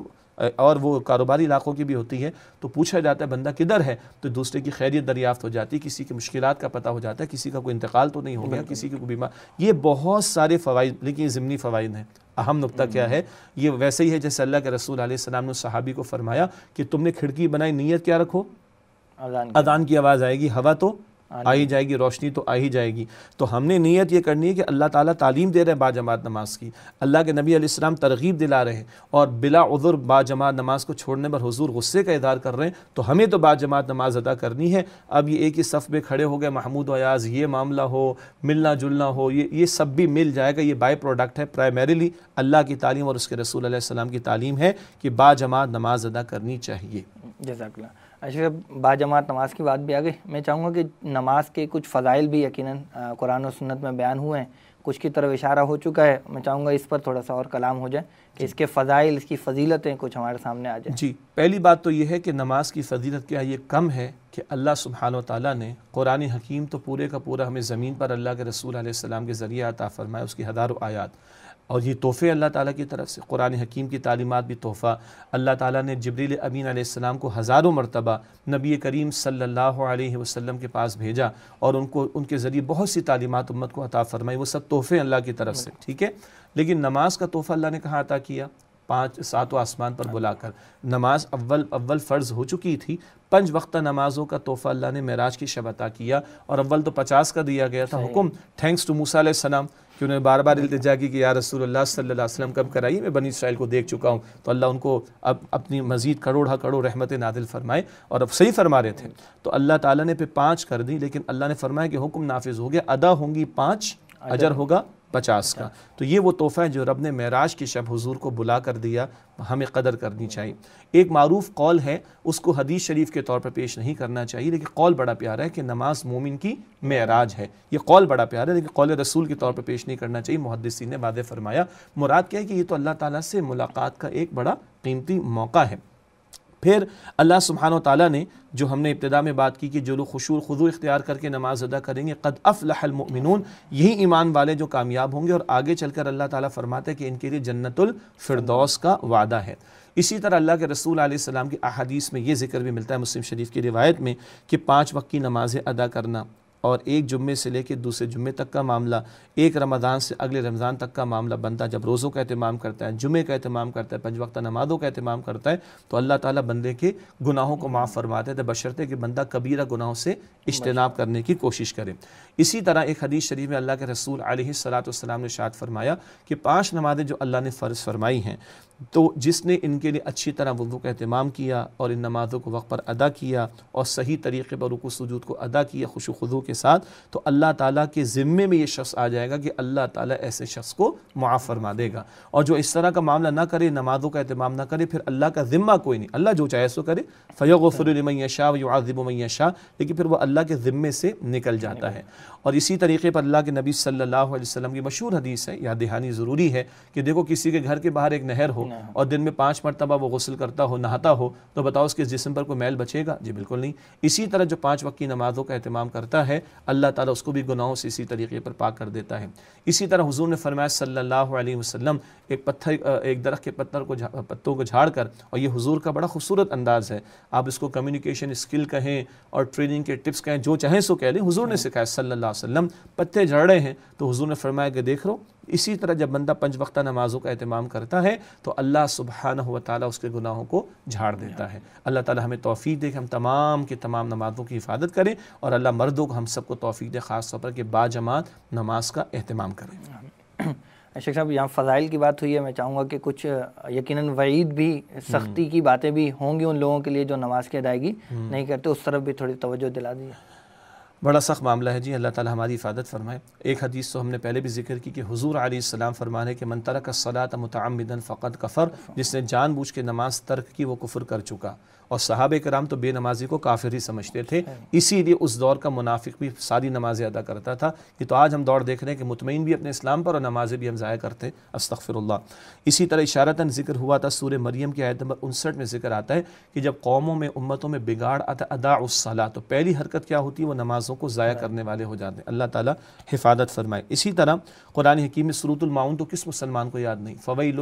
اور وہ کاروباری علاقوں کی بھی ہوتی ہے تو پوچھا جاتا ہے بندہ کدھر ہے؟ تو دوسرے کی خیریت دریافت ہو جاتی ہے کسی کی مشکلات کا پتہ ہو جاتا ہے کسی کا کوئی انتقال تو نہیں ہو گیا کسی کی کوئی بیمار۔ یہ بہت سارے فوائد لیکن یہ ضمنی فوائد ہیں۔ اہم نقطہ کیا ہے یہ ویسے ہی ہے جیسے اللہ کے رسول علیہ السلام نے صحابی کو فرمایا کہ تم نے کھڑکی بنائی نیت کیا رکھو؟ اذان کی آواز آئے گی ہوا تو آئی جائے گی، روشنی تو آ ہی جائے گی۔ تو ہم نے نیت یہ کرنی ہے کہ اللہ تعالیٰ تعلیم دے رہے ہیں با جماعت نماز کی۔ اللہ کے نبی علیہ السلام ترغیب دلا رہے ہیں اور بلا عذر با جماعت نماز کو چھوڑنے پر حضور غصے کا اظہار کر رہے ہیں۔ تو ہمیں تو با جماعت نماز ادا کرنی ہے۔ اب یہ ایک ہی صف میں کھڑے ہو گئے، محمود ایاز، یہ معاملہ ہو، ملنا جلنا ہو، یہ یہ سب بھی مل جائے گا۔ یہ بائی پروڈکٹ ہے پرائمریلی اللہ کی تعلیم اور اس کے رسول علیہ السلام کی تعلیم ہے کہ با جماعت نماز ادا کرنی چاہیے۔ جزاک اللہ۔ اچھا با جماعت نماز کی بات بھی آگے میں چاہوں گا کہ نماز کے کچھ فضائل بھی یقیناً قرآن و سنت میں بیان ہوئے ہیں۔ کچھ کی طرف اشارہ ہو چکا ہے۔ میں چاہوں گا اس پر تھوڑا سا اور کلام ہو جائے کہ اس کے فضائل، اس کی فضیلتیں کچھ ہمارے سامنے آ جائیں۔ جی پہلی بات تو یہ ہے کہ نماز کی فضیلت کیا یہ کم ہے کہ اللہ سبحانہ و تعالیٰ نے قرآن حکیم تو پورے کا پورا ہمیں زمین پر اللہ کے رسول علیہ السلام کے ذریعہ عطا فرمایا، اس کی ہزاروں آیات۔ اور یہ تحفے اللہ تعالیٰ کی طرف سے قرآن حکیم کی تعلیمات بھی تحفہ۔ اللہ تعالیٰ نے جبریل امین علیہ السلام کو ہزاروں مرتبہ نبی کریم صلی اللہ علیہ وسلم کے پاس بھیجا اور ان کو ان کے ذریعے بہت سی تعلیمات امت کو عطا فرمائی۔ وہ سب تحفے اللہ کی طرف سے ٹھیک ہے؟ لیکن نماز کا تحفہ اللہ نے کہاں عطا کیا؟ پانچ ساتوں آسمان پر بلا کر۔ نماز اول اول فرض ہو چکی تھی۔ پنج وقتہ نمازوں کا تحفہ اللہ نے معراج کی شب عطا کیا اور اول تو پچاس کا دیا گیا تھا۔ حکم تھینکس ٹو موسیٰ علیہ السلام کہ انہوں نے بار بار التجا کی کہ یا رسول اللہ صلی اللہ علیہ وسلم کب کرائی میں بنی اسرائیل کو دیکھ چکا ہوں۔ تو اللہ ان کو اب اپنی مزید کروڑا کروڑ رحمت نادل فرمائے اور اب صحیح فرما رہے تھے۔ تو اللہ تعالیٰ نے پھر پانچ کر دی لیکن اللہ نے فرمایا کہ حکم نافذ ہو گیا۔ ادا ہوں گی پانچ اجر۔ ہوگا پچاس کا۔ تو یہ وہ تحفہ ہے جو رب نے معراج کی شب حضور کو بلا کر دیا، ہمیں قدر کرنی چاہیے۔ ایک معروف قول ہے، اس کو حدیث شریف کے طور پر پیش نہیں کرنا چاہیے، لیکن قول بڑا پیارا ہے کہ نماز مومن کی معراج ہے۔ یہ قول بڑا پیارا ہے، لیکن قول رسول کے طور پر پیش نہیں کرنا چاہیے۔ محدثین نے وعدے فرمایا، مراد کیا ہے کہ یہ تو اللہ تعالیٰ سے ملاقات کا ایک بڑا قیمتی موقع ہے۔ پھر اللہ سبحانہ و تعالیٰ نے جو ہم نے ابتدا میں بات کی کہ جو لوگ خشوع خضوع اختیار کر کے نماز ادا کریں گے، قد افلح المؤمنون، یہی ایمان والے جو کامیاب ہوں گے اور آگے چل کر اللہ تعالیٰ فرماتے ہیں کہ ان کے لیے جنت الفردوس کا وعدہ ہے۔ اسی طرح اللہ کے رسول علیہ السلام کی احادیث میں یہ ذکر بھی ملتا ہے مسلم شریف کی روایت میں کہ پانچ وقت کی نمازیں ادا کرنا۔ اور ایک جمعے سے لے کے دوسرے جمعے تک کا معاملہ، ایک رمضان سے اگلے رمضان تک کا معاملہ بنتا ہے۔ جب روزوں کا اہتمام کرتا ہے، جمعے کا اہتمام کرتا ہے، پنج وقتہ نمازوں کا اہتمام کرتا ہے، تو اللہ تعالیٰ بندے کے گناہوں کو معاف فرماتے تھے بشرطے کہ بندہ کبیرہ گناہوں سے اجتناب کرنے کی کوشش کرے۔ اسی طرح ایک حدیث شریف میں اللہ کے رسول علیہ السلاۃ والسلام نے شاد فرمایا کہ پانچ نمازیں جو اللہ نے فرض فرمائی ہیں تو جس نے ان کے لیے اچھی طرح وضو کا اہتمام کیا اور ان نمازوں کو وقت پر ادا کیا اور صحیح طریقے پر رکو سجود کو ادا کیا، خوش و خضو کے ساتھ، تو اللہ تعالیٰ کے ذمے میں یہ شخص آ جائے گا کہ اللہ تعالیٰ ایسے شخص کو معاف فرما دے گا۔ اور جو اس طرح کا معاملہ نہ کرے، نمازوں کا اہتمام نہ کرے، پھر اللہ کا ذمہ کوئی نہیں۔ اللہ جو چاہے سو کرے۔ فیغ و فرمن شاہ و و شاہ لیکن پھر وہ اللہ کے ذمے سے نکل جاتا ہے۔ اور اسی طریقے پر اللہ کے نبی صلی اللہ علیہ وسلم کی مشہور حدیث ہے یا دہانی ضروری ہے کہ دیکھو کسی کے گھر کے باہر ایک نہر ہو اور دن میں پانچ مرتبہ وہ غسل کرتا ہو نہاتا ہو تو بتاؤ اس کے جسم پر کوئی میل بچے گا؟ جی بالکل نہیں۔ اسی طرح جو پانچ وقت کی نمازوں کا اہتمام کرتا ہے اللہ تعالیٰ اس کو بھی گناہوں سے اسی طریقے پر پاک کر دیتا ہے۔ اسی طرح حضور نے فرمایا صلی اللہ علیہ وسلم ایک پتھر ایک درخت کے پتھر کو پتوں کو جھاڑ کر اور یہ حضور کا بڑا خوبصورت انداز ہے۔ آپ اس کو کمیونیکیشن اسکل کہیں اور ٹریننگ کے ٹپس کہیں جو چاہیں سو کہہ لیں۔ حضور نے سکھایا صلی اللہ علیہ وسلم پتے جھڑ رہے ہیں۔ تو حضور نے فرمایا کہ دیکھ رہو اسی طرح جب بندہ پنج وقتہ نمازوں کا اہتمام کرتا ہے تو اللہ سبحانہ و تعالیٰ اس کے گناہوں کو جھاڑ دیتا ہے۔ اللہ تعالیٰ ہمیں توفیق دے کہ ہم تمام کی تمام نمازوں کی حفاظت کریں اور اللہ مردوں کو ہم سب کو توفیق دے خاص طور پر کہ با جماعت نماز کا اہتمام کریں شیخ صاحب یہاں فضائل کی بات ہوئی ہے میں چاہوں گا کہ کچھ یقیناً وعید بھی سختی کی باتیں بھی ہوں گی ان لوگوں کے لیے جو نماز کی ادائیگی نہیں کرتے اس طرف بھی تھوڑی توجہ دلا دیے بڑا سخت معاملہ ہے جی اللہ تعالیٰ ہماری حفاظت فرمائے۔ ایک حدیث تو ہم نے پہلے بھی ذکر کی کہ حضور علیہ السلام فرمانے ہے کہ منترہ کا متعمدن فقط کفر، جس نے جان بوجھ کے نماز ترک کی وہ کفر کر چکا۔ اور صحابہ کرام تو بے نمازی کو کافر ہی سمجھتے تھے۔ اسی لیے اس دور کا منافق بھی ساری نمازیں ادا کرتا تھا کہ تو آج ہم دور دیکھ رہے ہیں کہ مطمئن بھی اپنے اسلام پر اور نمازیں بھی ہم ضائع کرتے ہیں۔ استغفر اللہ اسی طرح اشارتاً ذکر ہوا تھا، سورہ مریم کی آیت نمبر انسٹھ میں ذکر آتا ہے کہ جب قوموں میں، امتوں میں بگاڑ آتا، ادا الصلاح تو پہلی حرکت کیا ہوتی؟ ہے وہ نمازوں کو ضائع کرنے والے ہو جاتے۔ ہیں اللہ تعالیٰ حفاظت فرمائے۔ اسی طرح قرآن حکیم میں سروت المعاون تو کس مسلمان کو یاد نہیں؟ فویل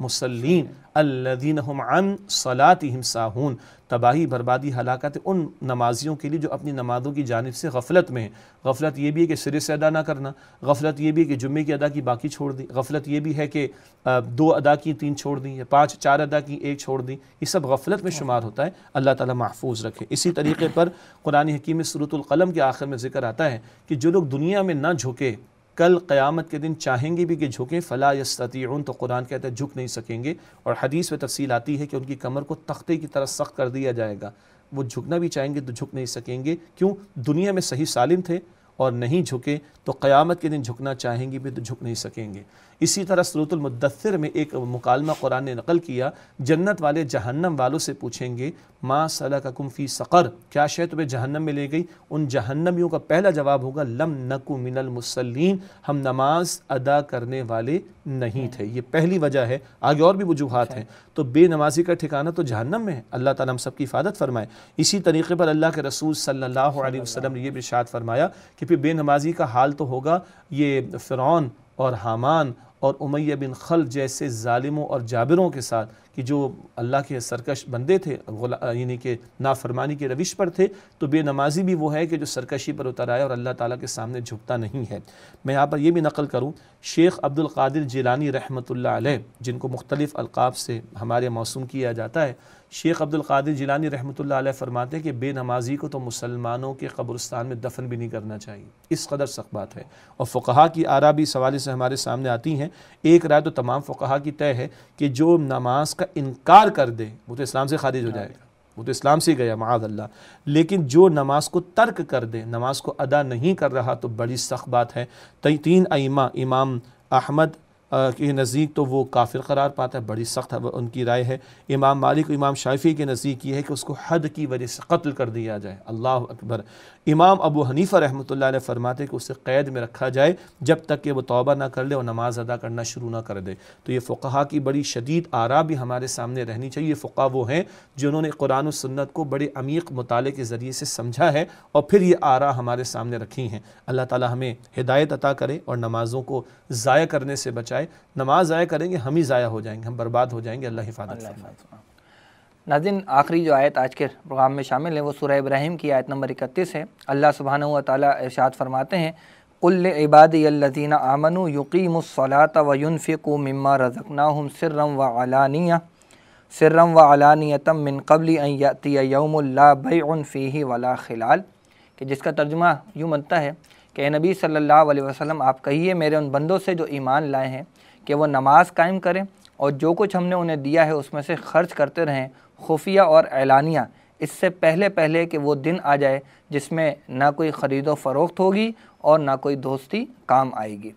للمسلین الذین هم عن صلاتهم ساہون۔ تباہی، بربادی، ہلاکت ان نمازیوں کے لیے جو اپنی نمازوں کی جانب سے غفلت میں ہیں۔ غفلت یہ بھی ہے کہ سرے سے ادا نہ کرنا۔ غفلت یہ بھی ہے کہ جمعے کی ادا کی باقی چھوڑ دی۔ غفلت یہ بھی ہے کہ دو ادا کی، تین چھوڑ دیں یا پانچ، چار ادا کی، ایک چھوڑ دیں یہ سب غفلت میں شمار ہوتا ہے۔ اللہ تعالیٰ محفوظ رکھے۔ اسی طریقے پر قرآن حکیم صورت القلم کے آخر میں ذکر آتا ہے کہ جو لوگ دنیا میں نہ جھکے کل قیامت کے دن چاہیں گے بھی کہ جھکیں، فلا یستطیعون، تو قرآن کہتا ہے جھک نہیں سکیں گے۔ اور حدیث میں تفصیل آتی ہے کہ ان کی کمر کو تختے کی طرح سخت کر دیا جائے گا۔ وہ جھکنا بھی چاہیں گے تو جھک نہیں سکیں گے۔ کیوں؟ دنیا میں صحیح سالم تھے اور نہیں جھکے، تو قیامت کے دن جھکنا چاہیں گے بھی تو جھک نہیں سکیں گے۔ اسی طرح صورت المدثر میں ایک مکالمہ قرآن نے نقل کیا، جنت والے جہنم والوں سے پوچھیں گے، ما سلککم فی سقر؟ کیا شے تمہیں جہنم میں لے گئی؟ ان جہنمیوں کا پہلا جواب ہوگا، لم نکو من المسلین ہم نماز ادا کرنے والے نہیں تھے۔ یہ پہلی وجہ ہے، آگے اور بھی وجوہات ہیں۔ تو بے نمازی کا ٹھکانہ تو جہنم میں ہے۔ اللہ تعالیٰ ہم سب کی حفاظت فرمائے۔ اسی طریقے پر اللہ کے رسول صلی اللہ علیہ وسلم نے یہ بھی ارشاد فرمایا کہ پھر بے نمازی کا حال تو ہوگا، یہ فرعون اور حامان اور امیہ بن خل جیسے ظالموں اور جابروں کے ساتھ کہ جو اللہ کے سرکش بندے تھے یعنی کہ نافرمانی کے روش پر تھے، تو بے نمازی بھی وہ ہے کہ جو سرکشی پر اتر آئے اور اللہ تعالیٰ کے سامنے جھکتا نہیں ہے۔ میں یہاں پر یہ بھی نقل کروں، شیخ عبد القادر جیلانی رحمۃ اللہ علیہ، جن کو مختلف القاب سے ہمارے موسوم کیا جاتا ہے شیخ عبد القادر جیلانی رحمۃ اللہ علیہ فرماتے ہیں کہ بے نمازی کو تو مسلمانوں کے قبرستان میں دفن بھی نہیں کرنا چاہیے۔ اس قدر سخت بات ہے۔ اور فقہا کی آرا بھی سوالے سے ہمارے سامنے آتی ہیں۔ ایک رائے تو تمام فقہا کی طے ہے کہ جو نماز کا انکار کر دے، وہ تو اسلام سے خارج ہو جائے گا۔ وہ تو اسلام سے گیا، معاذ اللہ۔ لیکن جو نماز کو ترک کر دے، نماز کو ادا نہیں کر رہا، تو بڑی سخت بات ہے۔ تین ائمہ، امام احمد کے نزدیک تو وہ کافر قرار پاتا ہے، بڑی سخت ان کی رائے ہے۔ امام مالک و امام شافی کے نزدیک یہ ہے کہ اس کو حد کی وجہ سے قتل کر دیا جائے۔ اللہ اکبر۔ امام ابو حنیفہ رحمۃ اللہ علیہ فرماتے کہ اسے قید میں رکھا جائے جب تک کہ وہ توبہ نہ کر لے اور نماز ادا کرنا شروع نہ کر دے۔ تو یہ فقہا کی بڑی شدید آرا بھی ہمارے سامنے رہنی چاہیے۔ فقہ وہ ہیں جنہوں نے قرآن و سنت کو بڑے عمیق مطالعے کے ذریعے سے سمجھا ہے اور پھر یہ آرا ہمارے سامنے رکھی ہیں۔ اللہ تعالی ہمیں ہدایت عطا کرے اور نمازوں کو ضائع کرنے سے بچائے۔ نماز ضائع کریں گے ہم ہی ضائع ہو جائیں گے ہم برباد ہو جائیں گے اللہ حفاظت ناظرین آخری جو آیت آج کے پروگرام میں شامل ہے وہ سورہ ابراہیم کی آیت نمبر اکتیس ہے۔ اللہ سبحانہ و تعالیٰ ارشاد فرماتے ہیں قل عبادی الذین آمنوا یقیم الصلاة و ينفقوا مما رزقناهم سرا و علانیہ۔ سرا و علانیتا من قبل ان یأتی یوم لا بیع فیہ ولا خلال۔ کہ جس کا ترجمہ یوں بنتا ہے کہ اے نبی صلی اللہ علیہ وسلم، آپ کہیے میرے ان بندوں سے جو ایمان لائے ہیں کہ وہ نماز قائم کریں اور جو کچھ ہم نے انہیں دیا ہے اس میں سے خرچ کرتے رہیں، خفیہ اور اعلانیہ۔ اس سے پہلے پہلے کہ وہ دن آ جائے جس میں نہ کوئی خرید و فروخت ہوگی اور نہ کوئی دوستی کام آئے گی۔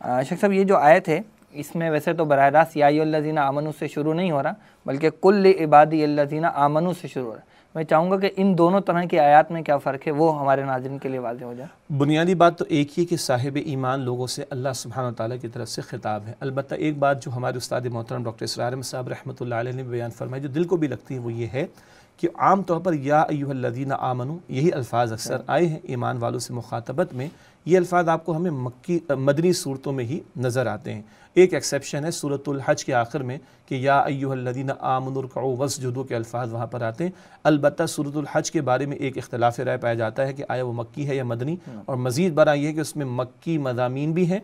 شخص صاحب، یہ جو آیت ہے، اس میں ویسے تو براہ راست یائی اللہ آمنو سے شروع نہیں ہو رہا، بلکہ کل عبادی اللہ زینہ آمنو سے شروع ہو رہا۔ ہے میں چاہوں گا کہ ان دونوں طرح کی آیات میں کیا فرق ہے، وہ ہمارے ناظرین کے لیے واضح ہو جائے۔ بنیادی بات تو ایک ہی کہ صاحب ایمان لوگوں سے اللہ سبحانہ تعالیٰ کی طرف سے خطاب ہے۔ البتہ ایک بات جو ہمارے استاد محترم ڈاکٹر اسرار صاحب رحمۃ اللہ علیہ نے بیان فرمائی، جو دل کو بھی لگتی ہے وہ یہ ہے کہ عام طور پر یا ایوہ الذین آمنو یہی الفاظ اکثر آئے ہیں ایمان والوں سے مخاطبت میں یہ الفاظ آپ کو ہمیں مکی مدنی صورتوں میں ہی نظر آتے ہیں۔ ایک ایکسیپشن ہے صورت الحج کے آخر میں کہ یا ایوہ الذین آمنوا رکعو وسجدو کے الفاظ وہاں پر آتے ہیں۔ البتہ صورت الحج کے بارے میں ایک اختلاف رائے پایا جاتا ہے کہ آیا وہ مکی ہے یا مدنی۔ اور مزید برا یہ ہے کہ اس میں مکی مضامین بھی ہیں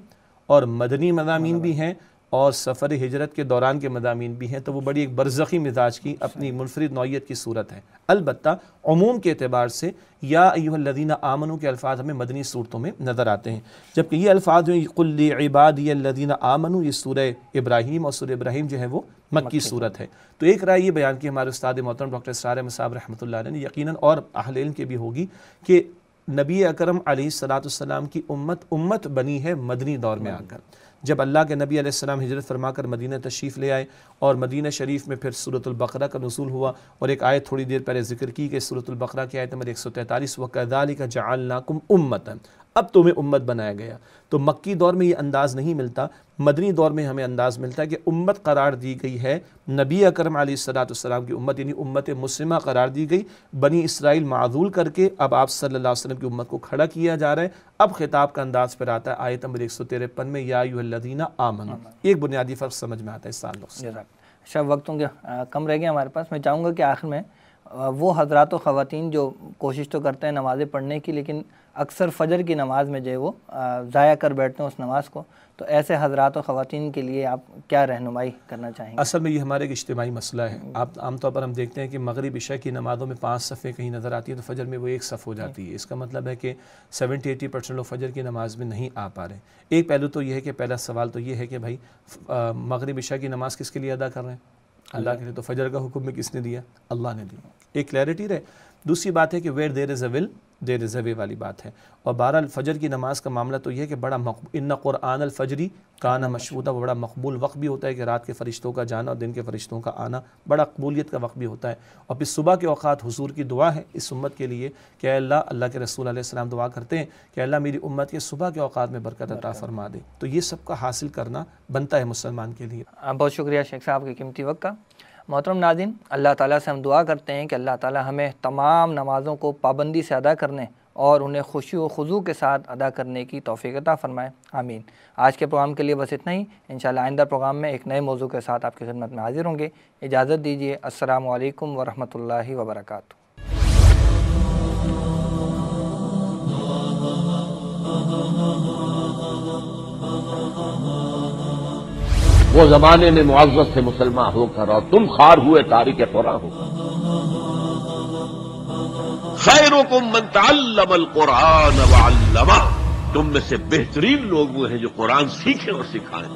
اور مدنی مضامین بھی ہیں۔ اور سفر ہجرت کے دوران کے مضامین بھی ہیں تو وہ بڑی ایک برزخی مزاج کی اپنی منفرد نوعیت کی صورت ہے۔ البتہ عموم کے اعتبار سے یا ایوہ الذین آمنو کے الفاظ ہمیں مدنی صورتوں میں نظر آتے ہیں۔ جبکہ یہ الفاظ جو قل عبادی الذین آمنو یہ سورہ ابراہیم اور سورہ ابراہیم جو ہے وہ مکی صورت ہے۔ تو ایک رائے یہ بیان کی ہمارے استاد محترم ڈاکٹر اسرار مصعب رحمۃ اللہ علیہ نے یقیناً اور اہل علم کے بھی ہوگی کہ نبی اکرم علیہ السلام کی امت امت بنی ہے مدنی دور میں آ کر۔ جب اللہ کے نبی علیہ السلام ہجرت فرما کر مدینہ تشریف لے آئے اور مدینہ شریف میں پھر صورت البقرہ کا نزول ہوا اور ایک آیت تھوڑی دیر پہلے ذکر کی کہ صورت البقرہ کی آیت نمبر 143 وَكَذَلِكَ جَعَلْنَاكُمْ أُمَّةً۔ اب تمہیں امت بنایا گیا۔ تو مکی دور میں یہ انداز نہیں ملتا مدنی دور میں ہمیں انداز ملتا ہے کہ امت قرار دی گئی ہے نبی اکرم علیہ السلام کی امت یعنی امت مسلمہ قرار دی گئی بنی اسرائیل معذول کر کے اب آپ صلی اللہ علیہ وسلم کی امت کو کھڑا کیا جا رہا ہے۔ اب خطاب کا انداز پھر آتا ہے آیت نمبر 153 میں یا ایوہ الذین آمنوا۔ ایک بنیادی فرق سمجھ میں آتا ہے اس سال سے۔ شب وقتوں کے کم رہ گیا ہمارے پاس۔ میں چاہوں گا کہ آخر میں وہ حضرات و خواتین جو کوشش تو کرتے ہیں نمازیں پڑھنے کی، لیکن اکثر فجر کی نماز میں جو ہے وہ ضائع کر بیٹھتے ہیں اس نماز کو۔ تو ایسے حضرات و خواتین کے لیے آپ کیا رہنمائی کرنا چاہیں گے؟ اصل میں یہ ہمارے ایک اجتماعی مسئلہ ہے۔ آپ عام طور پر ہم دیکھتے ہیں کہ مغرب عشاء کی نمازوں میں پانچ صفحے کہیں نظر آتی ہیں تو فجر میں وہ ایک صف ہو جاتی ہے۔ اس کا مطلب ہے کہ سیونٹی ایٹی پرسینٹ لوگ فجر کی نماز میں نہیں آ پا رہے ایک پہلو تو یہ ہے کہ پہلا سوال تو یہ ہے کہ بھائی مغرب عشاء کی نماز کس کے لیے ادا کر رہے ہیں؟ اللہ لیے تو فجر کا حکم میں کس نے دیا؟ اللہ نے دیا۔ ایک کلیئرٹی رہے۔ دوسری بات ہے کہ ویر دیر از اے ول دیر از اے وے والی بات ہے۔ اور بارہ الفجر کی نماز کا معاملہ تو یہ کہ بڑا ان قرآن الفجری کانا مشہودہ وہ بڑا مقبول وقت بھی ہوتا ہے کہ رات کے فرشتوں کا جانا اور دن کے فرشتوں کا آنا بڑا قبولیت کا وقت بھی ہوتا ہے۔ اور پھر صبح کے اوقات حضور کی دعا ہے اس امت کے لیے کہ اے اللہ اللہ کے رسول علیہ السلام دعا کرتے ہیں کہ اللہ میری امت کے صبح کے اوقات میں برکت عطا فرما دے۔ تو یہ سب کا حاصل کرنا بنتا ہے مسلمان کے لیے۔ بہت شکریہ شیخ صاحب کے قیمتی وقت کا۔ محترم ناظرین، اللہ تعالیٰ سے ہم دعا کرتے ہیں کہ اللہ تعالیٰ ہمیں تمام نمازوں کو پابندی سے ادا کرنے اور انہیں خوشی و خضو کے ساتھ ادا کرنے کی توفیق عطا فرمائے۔ آمین۔ آج کے پروگرام کے لیے بس اتنا ہی۔ انشاءاللہ آئندہ پروگرام میں ایک نئے موضوع کے ساتھ آپ کی خدمت میں حاضر ہوں گے۔ اجازت دیجیے السلام علیکم ورحمۃ اللہ وبرکاتہ۔ وہ زمانے میں معزز سے مسلمان ہو کر، اور تم خار ہوئے تاریخ قرآن ہو کر۔ خیرکم من تعلم القرآن وعلمہ۔ تم میں سے بہترین لوگ وہ ہیں جو قرآن سیکھیں اور سکھائیں۔